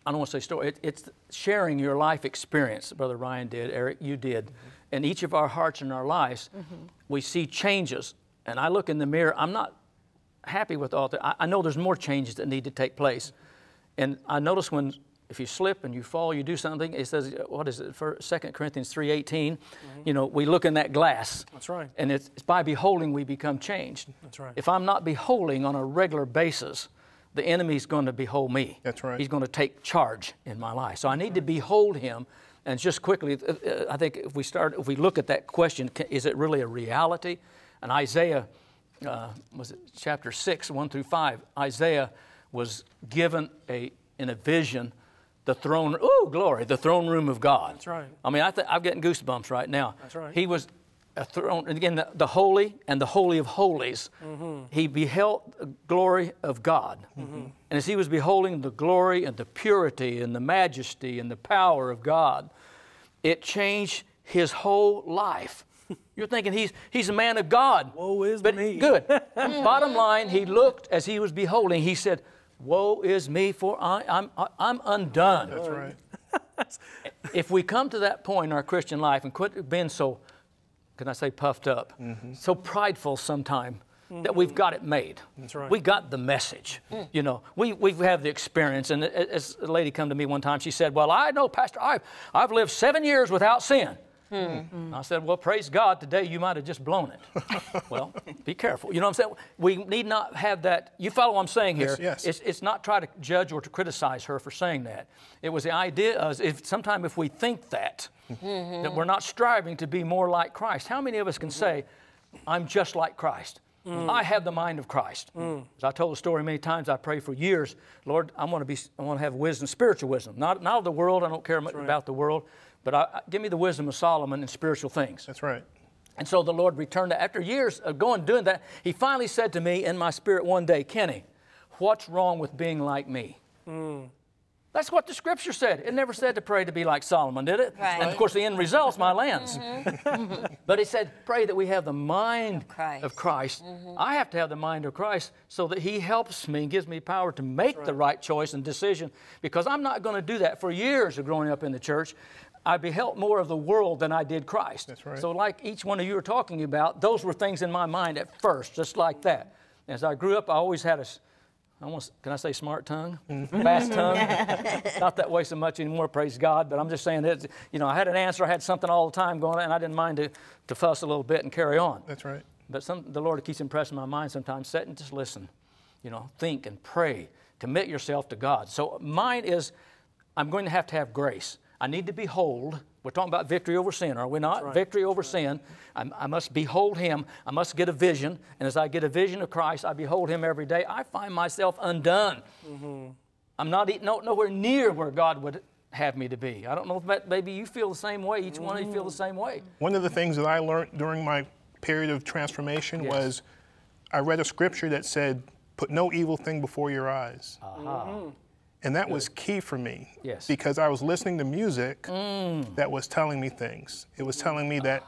I don't want to say story, it, it's sharing your life experience. Brother Ryan did, Eric, you did. Mm-hmm. In each of our hearts and our lives, mm-hmm. we see changes and I look in the mirror, I'm not happy with all that. I, I know there's more changes that need to take place. Mm-hmm. And I notice when if you slip and you fall, you do something. It says, what is it? For 2 Corinthians 3:18, you know, we look in that glass. That's right. And it's, it's by beholding we become changed. That's right. If I'm not beholding on a regular basis, the enemy's going to behold me. That's right. He's going to take charge in my life. So I need to behold him. And just quickly, uh, uh, I think if we start, if we look at that question, is it really a reality? And Isaiah, uh, was it chapter six, one through five? Isaiah was given a in a vision the throne. Oh, glory! The throne room of God. That's right. I mean, I th- I'm getting goosebumps right now. That's right. He was a throne, and again, the, the holy and the holy of holies. Mm-hmm. He beheld the glory of God. Mm-hmm. And as he was beholding the glory and the purity and the majesty and the power of God, it changed his whole life. [laughs] You're thinking he's, he's a man of God. Woe is but me. Good. [laughs] Bottom line, he looked as he was beholding, he said, Woe is me, for I, I'm, I'm undone That's right. [laughs] if we come to that point in our Christian life and quit being so, can I say, puffed up, mm-hmm. so prideful sometime that we've got it made. That's right. We got the message. Mm. You know, we, we have the experience. And a- as a lady come to me one time, she said, Well, I know, Pastor, I've, I've lived seven years without sin. Hmm. Hmm. Hmm. I said, Well, praise God, today you might have just blown it. [laughs] well, be careful. You know what I'm saying? We need not have that. You follow what I'm saying here? Yes, yes. It's, it's not try to judge or to criticize her for saying that. It was the idea of if sometime if we think that, mm-hmm. that we're not striving to be more like Christ. How many of us can mm-hmm. say, I'm just like Christ? Mm. I have the mind of Christ. Mm. As I told the story many times, I pray for years, Lord, I want to be, I want to have wisdom, spiritual wisdom, not, not of the world. I don't care much about the world, but I, I- give me the wisdom of Solomon in spiritual things. That's right. And so the Lord returned. After years of going doing that, He finally said to me in my spirit one day, Kenny, what's wrong with being like me? Hmm. That's what the scripture said. It never said to pray to be like Solomon, did it? Right. And of course, the end result's my lands. Mm-hmm. [laughs] but it said, pray that we have the mind Christ. of Christ. Mm-hmm. I have to have the mind of Christ so that He helps me and gives me power to make the right choice and decision because I'm not going to do that. For years of growing up in the church, I beheld more of the world than I did Christ. That's right. So, like each one of you are talking about, those were things in my mind at first, just like that. As I grew up, I always had a, I almost, can I say smart tongue? Mm-hmm. Fast tongue? [laughs] Not that way so much anymore, praise God, but I'm just saying that, you know, I had an answer, I had something all the time going on, and I didn't mind to, to fuss a little bit and carry on. That's right. But some, the Lord keeps impressing my mind sometimes, sit and just listen. You know, think and pray. Commit yourself to God. So mine is, I'm going to have to have grace. I need to behold. We're talking about victory over sin, are we not? Victory over sin. I, I must behold Him. I must get a vision. And as I get a vision of Christ, I behold Him every day. I find myself undone. Mm-hmm. I'm not e- no, nowhere near where God would have me to be. I don't know if that, maybe you feel the same way. Each one of you feel the mm. same way. One of the things that I learned during my period of transformation Yes. was I read a scripture that said, Put no evil thing before your eyes. And that was key for me. Yes. Because I was listening to music that was telling me things. It was telling me that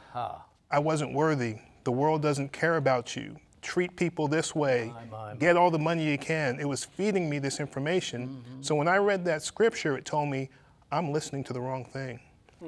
I wasn't worthy. The world doesn't care about you. Treat people this way. Get all the money you can. It was feeding me this information. So when I read that scripture, it told me I'm listening to the wrong thing.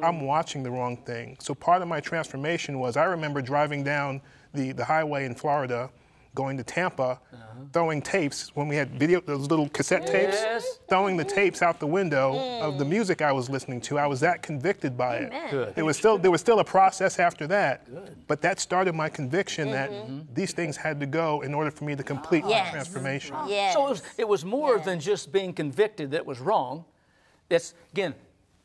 I'm watching the wrong thing. So part of my transformation was I remember driving down the, the highway in Florida, going to Tampa, uh-huh. throwing tapes when we had video, those little cassette tapes, Yes. throwing the mm-hmm. tapes out the window of the mm. music I was listening to. I was that convicted by it. Amen. Good. There was still there was still a process after that, but that started my conviction that mm-hmm. Mm-hmm. these things had to go in order for me to complete my Yes. transformation. Yes. So it was, it was more Yes. than just being convicted that it was wrong. It's, again,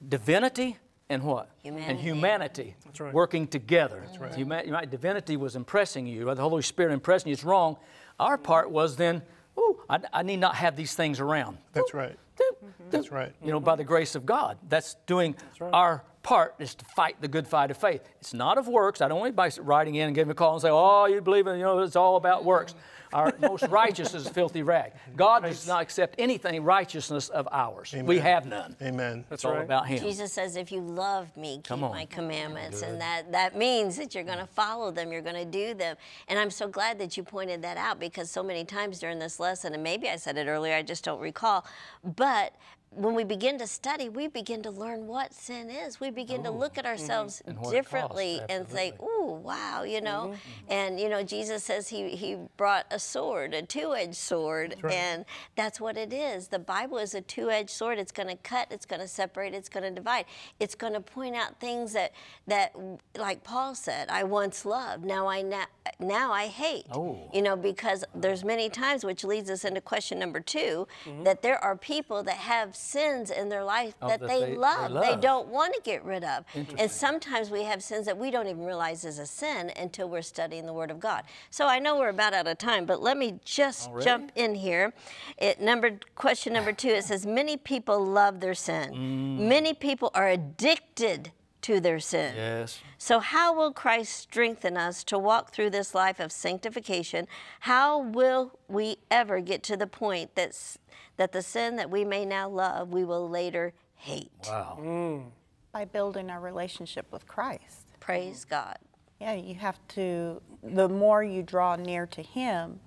divinity and what? And Humanity. humanity right. working together. That's right. Huma- divinity was impressing you, or the Holy Spirit impressing you. It's wrong. Our part was then, ooh, I, I need not have these things around. That's right. Doop, That's right. You know, by the grace of God. That's doing our part is to fight the good fight of faith. It's not of works. I don't want anybody writing in and giving a call and say, oh, you believe in, you know, it's all about works. Our [laughs] most righteous is a filthy rag. God does not accept anything righteousness of ours. We have none. Amen. It's all right. about Him. Jesus says, if you love me, keep Come on. my commandments. And that, that means that you're going to follow them, you're going to do them. And I'm so glad that you pointed that out because so many times during this lesson, and maybe I said it earlier, I just don't recall, but when we begin to study, we begin to learn what sin is. We begin to look at ourselves Oh. Mm-hmm. And differently costs, and say, ooh, oh wow, you know. And you know, Jesus says he he brought a sword, a two-edged sword, and that's what it is. The Bible is a two-edged sword. It's going to cut. It's going to separate. It's going to divide. It's going to point out things that that, like Paul said, I once loved, now I now, now I hate. Oh. You know, because there's many times, which leads us into question number 2 that there are people that have sins in their life Oh, that, that they, they- they love, they don't want to get rid of. And sometimes we have sins that we don't even realize is a sin until we're studying the Word of God. So I know we're about out of time, but let me just Already? jump in here. It number question number two. It says many people love their sin. Mm. Many people are addicted to their sin. Yes. So, how will Christ strengthen us to walk through this life of sanctification? How will we ever get to the point that's, that the sin that we may now love, we will later hate? Wow. Mm. By building our relationship with Christ. Praise God. Yeah, you have to, the more you draw near to Him,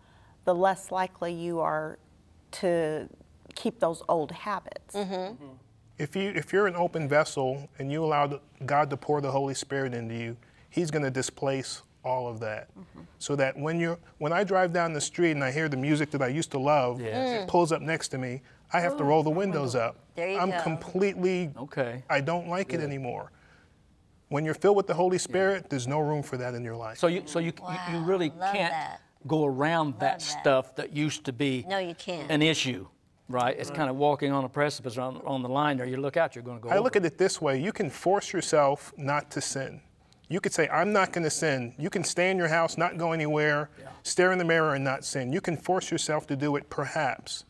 the less likely you are to keep those old habits. Mm-hmm. Mm-hmm. If you if you're an open vessel and you allow God to pour the Holy Spirit into you, He's going to displace all of that. Mm-hmm. So that when you are when I drive down the street and I hear the music that I used to love, Yes. Mm. it pulls up next to me. I have to roll the oh. windows up. There you I'm go. completely Okay. I don't like it anymore. When you're filled with the Holy Spirit, there's no room for that in your life. So you so you you, you really love can't that. go around that that. stuff that used to be No, you can't. an issue, right? It's kind of walking on a precipice on, on the line there. You look out, you're going to go. I over look at it this way you can force yourself not to sin. You could say, I'm not going to sin. You can stay in your house, not go anywhere, stare in the mirror and not sin. You can force yourself to do it, perhaps.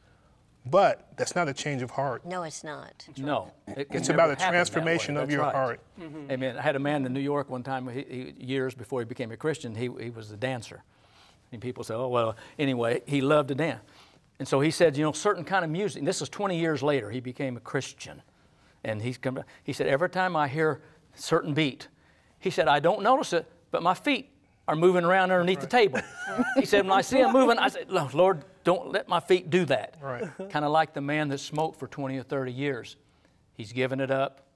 But that's not a change of heart. No, it's not. No, it It's about a transformation of your right. heart. Mm-hmm. Amen. I had a man in New York one time, he, he, years before he became a Christian, he, he was a dancer. And people say, oh, well, anyway, he loved to dance. And so he said, you know, certain kind of music, and this is 20 years later, he became a Christian. And he's come, he said, every time I hear certain beat, he said, I don't notice it, but my feet are moving around underneath the table. he said, when I see them moving, I said, Lord, don't let my feet do that. Right. [laughs] Kind of like the man that smoked for 20 or 30 years. He's given it up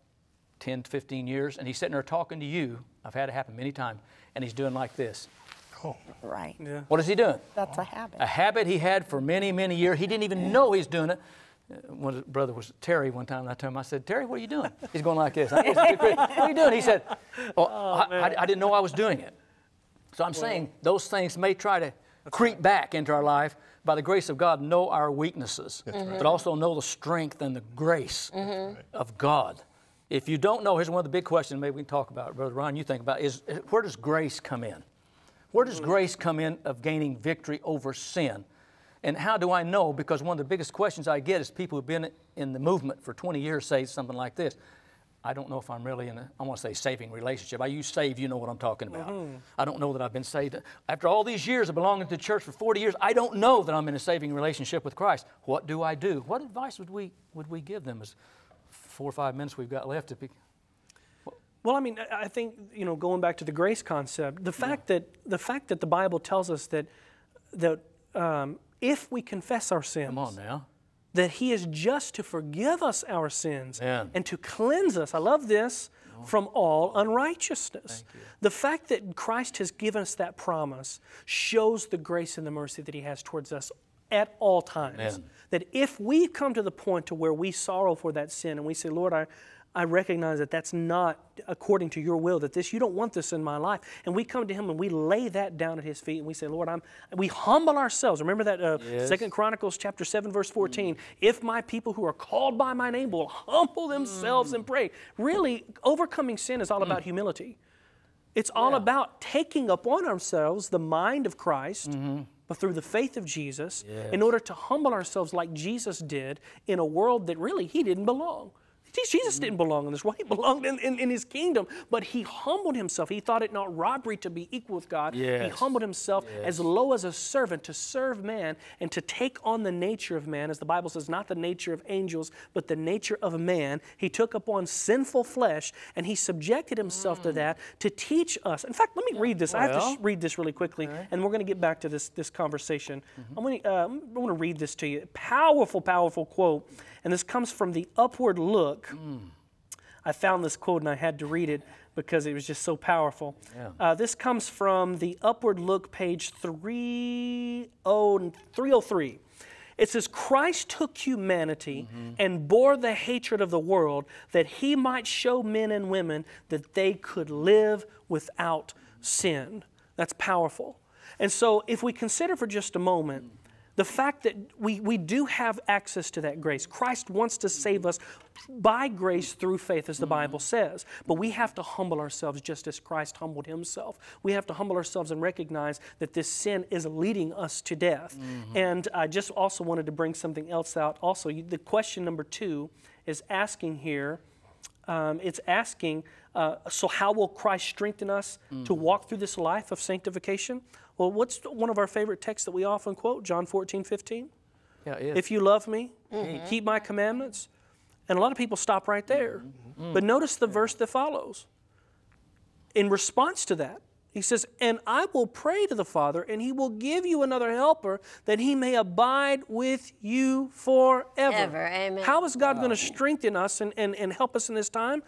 10 to 15 years, and he's sitting there talking to you. I've had it happen many times, and he's doing like this. Oh, Right. What is he doing? That's a habit. A habit he had for many, many years. He didn't even know he's doing it. One his brother was Terry one time, and I told him, I said, Terry, what are you doing? He's going like this. What are you doing? He said, oh, I, I, I didn't know I was doing it. So I'm saying those things may try to creep back into our life. By the grace of God, know our weaknesses, mm-hmm. but also know the strength and the grace mm-hmm. of God. If you don't know, here's one of the big questions maybe we can talk about, Brother Ron, you think about is where does grace come in? Where does mm-hmm. grace come in of gaining victory over sin? And how do I know? Because one of the biggest questions I get is people who've been in the movement for 20 years say something like this I don't know if I'm really in a, I want to say saving relationship. I use save, you know what I'm talking about. Mm-hmm. I don't know that I've been saved. After all these years of belonging to the church for 40 years, I don't know that I'm in a saving relationship with Christ. What do I do? What advice would we, would we give them as four or five minutes we've got left to be? Well, I mean, I think you know, going back to the grace concept, the fact that the fact that the Bible tells us that that um, if we confess our sins, Come on now. that He is just to forgive us our sins and to cleanse us. I love this from all unrighteousness. The fact that Christ has given us that promise shows the grace and the mercy that He has towards us at all times. Amen. That if we come to the point to where we sorrow for that sin and we say, Lord, I I recognize that that's not according to your will, that this, you don't want this in my life. And we come to him and we lay that down at his feet and we say, Lord, I'm, we humble ourselves. Remember that uh, Yes. Second Chronicles chapter 7, verse 14. If my people who are called by my name will humble themselves and pray. Really, overcoming sin is all about humility. It's all about taking upon ourselves the mind of Christ, but through the faith of Jesus, in order to humble ourselves like Jesus did in a world that really he didn't belong. Jesus didn't mm-hmm. belong in this world. He belonged in, in, in his kingdom, but he humbled himself. He thought it not robbery to be equal with God. He humbled himself as low as a servant to serve man and to take on the nature of man, as the Bible says, not the nature of angels, but the nature of man. He took upon sinful flesh and he subjected himself to mm. that to teach us. In fact, let me read this. I have to sh- read this really quickly, and we're going to get back to this, this conversation. Mm-hmm. I'm going uh, to read this to you. Powerful, powerful quote. And this comes from the Upward Look. I found this quote and I had to read it because it was just so powerful. Yeah. Uh, this comes from the Upward Look, page 30, 303. It says, Christ took humanity and bore the hatred of the world that he might show men and women that they could live without sin. That's powerful. And so, if we consider for just a moment the fact that we, we do have access to that grace, Christ wants to save us by grace through faith, as the Bible says. But we have to humble ourselves just as Christ humbled himself. We have to humble ourselves and recognize that this sin is leading us to death. And I just also wanted to bring something else out. Also, the question number two is asking here um, it's asking, uh, so how will Christ strengthen us to walk through this life of sanctification? Well, what's one of our favorite texts that we often quote? John 14, 15. Yeah, it is. If you love me, mm-hmm. keep my commandments. And a lot of people stop right there. Mm-hmm. But notice the verse that follows. In response to that, he says, And I will pray to the Father, and he will give you another helper that he may abide with you forever. Ever, amen. How is God going to strengthen us and, and, and help us in this time?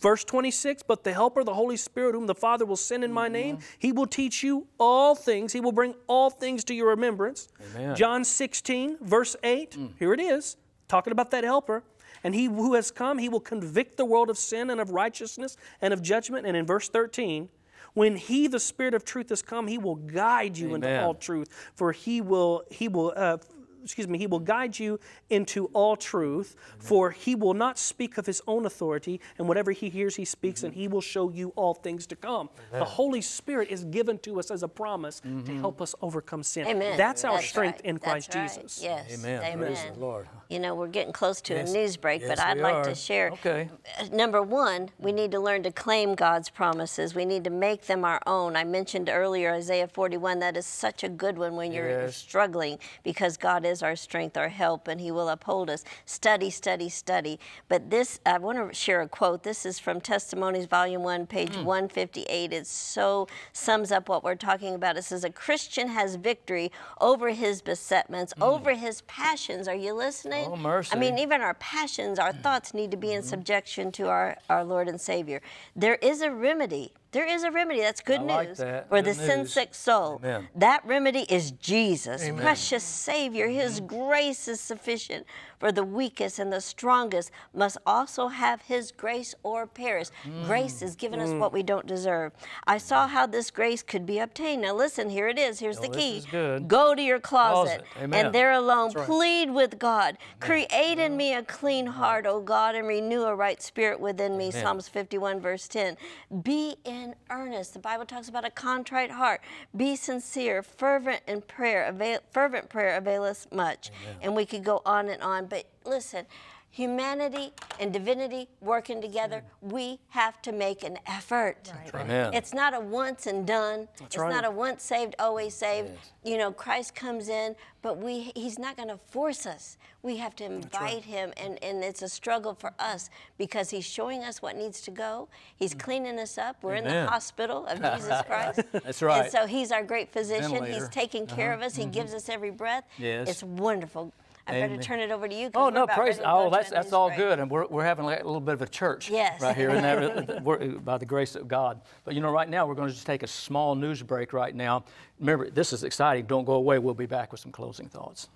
Verse 26, but the Helper, the Holy Spirit, whom the Father will send in my name, he will teach you all things. He will bring all things to your remembrance. Amen. John 16, verse 8, here it is, talking about that Helper. And he who has come, he will convict the world of sin and of righteousness and of judgment. And in verse 13, when he, the Spirit of truth, has come, he will guide you into all truth. For he will, he will, uh, excuse me, he will guide you into all truth. Mm-hmm. For he will not speak of his own authority, and whatever he hears, he speaks, and mm-hmm. he will show you all things to come. The Holy Spirit is given to us as a promise to mm-hmm. help us overcome sin. Amen. That's our That's strength right. in That's Christ right. Jesus. Yes. Amen. Amen. Praise the Lord. You know, we're getting close to Yes. a news break, Yes, but I'd like are. to share. Okay. uh, Number one, we need to learn to claim God's promises. We need to make them our own. I mentioned earlier Isaiah 41. That is such a good one when you're Yes. struggling because God is our strength, our help, and He will uphold us. Study, study, study. But this, I want to share a quote. This is from Testimonies, Volume 1, page Hmm. 158. It so sums up what we're talking about. It says, A Christian has victory over his besetments, over his passions. Are you listening? Hmm. Oh, mercy. I mean, even our passions, our thoughts need to be in subjection to our, our Lord and Savior. There is a remedy. There is a remedy. That's good I news like that. for Good the sin sick soul. Amen. That remedy is Jesus, precious Savior. His mm-hmm. grace is sufficient for the weakest, and the strongest must also have His grace or perish. Grace mm. is giving us mm. what we don't deserve. I saw how this grace could be obtained. Now, listen, here it is. Here's oh, the this key. Go to your closet, Closet. And there alone plead with God. Create in me a clean heart, O God, and renew a right spirit within me. Psalms 51, verse 10. Be in earnest. The Bible talks about a contrite heart. Be sincere, fervent in prayer. Avail, fervent prayer availeth much. And we could go on and on. But listen, humanity and divinity working together, we have to make an effort. Amen. It's not a once and done. it's right. not a once saved, always saved. You know, Christ comes in, but we he's not going to force us. We have to invite him and, and it's a struggle for us because he's showing us what needs to go. He's cleaning us up. We're in Mm. The hospital of Jesus [laughs] Christ. That's right. And so he's our great physician. He's Ventilator. taking care of us. He gives us every breath. Yes. It's wonderful. I better turn it over to you. 'cause Oh no, praise! ready Oh, that's that's news all break. good, and we're, we're having like a little bit of a church Yes. right here, in [laughs] that, we're, by the grace of God. But you know, right now we're going to just take a small news break. Right now, remember this is exciting. Don't go away. We'll be back with some closing thoughts.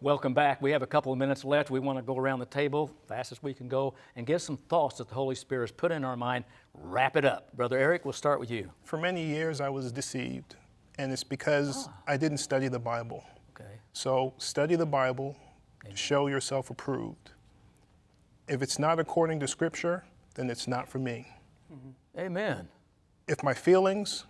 Welcome back. We have a couple of minutes left. We want to go around the table fast as we can go and get some thoughts that the Holy Spirit has put in our mind. Wrap it up, brother Eric. We'll start with you. For many years, I was deceived, and it's because ah. I didn't study the Bible. Okay. So study the Bible, to show yourself approved. If it's not according to Scripture, then it's not for me. Mm-hmm. Amen. If my feelings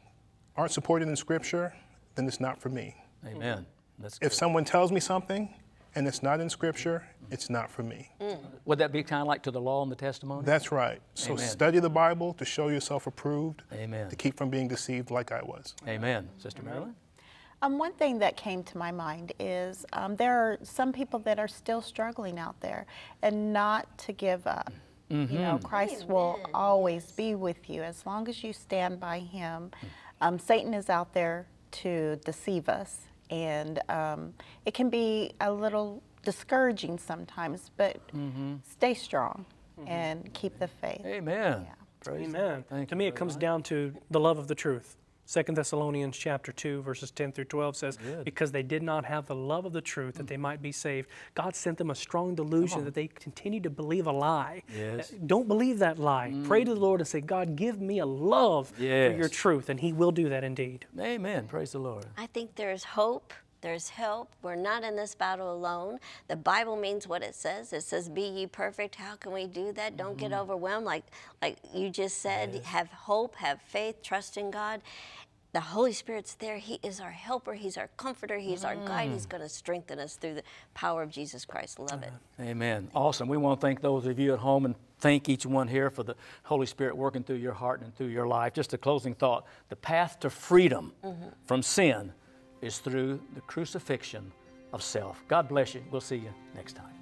aren't supported in Scripture, then it's not for me. Amen. That's If good. someone tells me something and it's not in Scripture, it's not for me. Mm. Would that be kind of like to the law and the testimony? That's right. So Amen. study the Bible to show yourself approved, Amen. to keep from being deceived like I was. Amen. Sister Marilyn? Um, one thing that came to my mind is um, there are some people that are still struggling out there, and not to give up. You know, Christ will always be with you as long as you stand by Him. Um, Satan is out there to deceive us, and um, it can be a little discouraging sometimes, but stay strong. and keep the faith. Amen. Praise Amen. Thank to me, it comes much. down to the love of the truth. 2 Thessalonians chapter 2, verses 10 through 12 says, Because they did not have the love of the truth that they might be saved, God sent them a strong delusion that they continued to believe a lie. Yes. Uh, Don't believe that lie. Pray to the Lord and say, God, give me a love for your truth, and He will do that indeed. Amen. Praise the Lord. I think there's hope. There's help. We're not in this battle alone. The Bible means what it says. It says, "Be ye perfect." How can we do that? Don't get mm-hmm. overwhelmed, like like you just said. Have hope. Have faith. Trust in God. The Holy Spirit's there. He is our helper. He's our comforter. He's our guide. He's mm. going to strengthen us through the power of Jesus Christ. Love it. Amen. Awesome. We want to thank those of you at home and thank each one here for the Holy Spirit working through your heart and through your life. Just a closing thought the path to freedom mm-hmm. from sin is through the crucifixion of self. God bless you. We'll see you next time.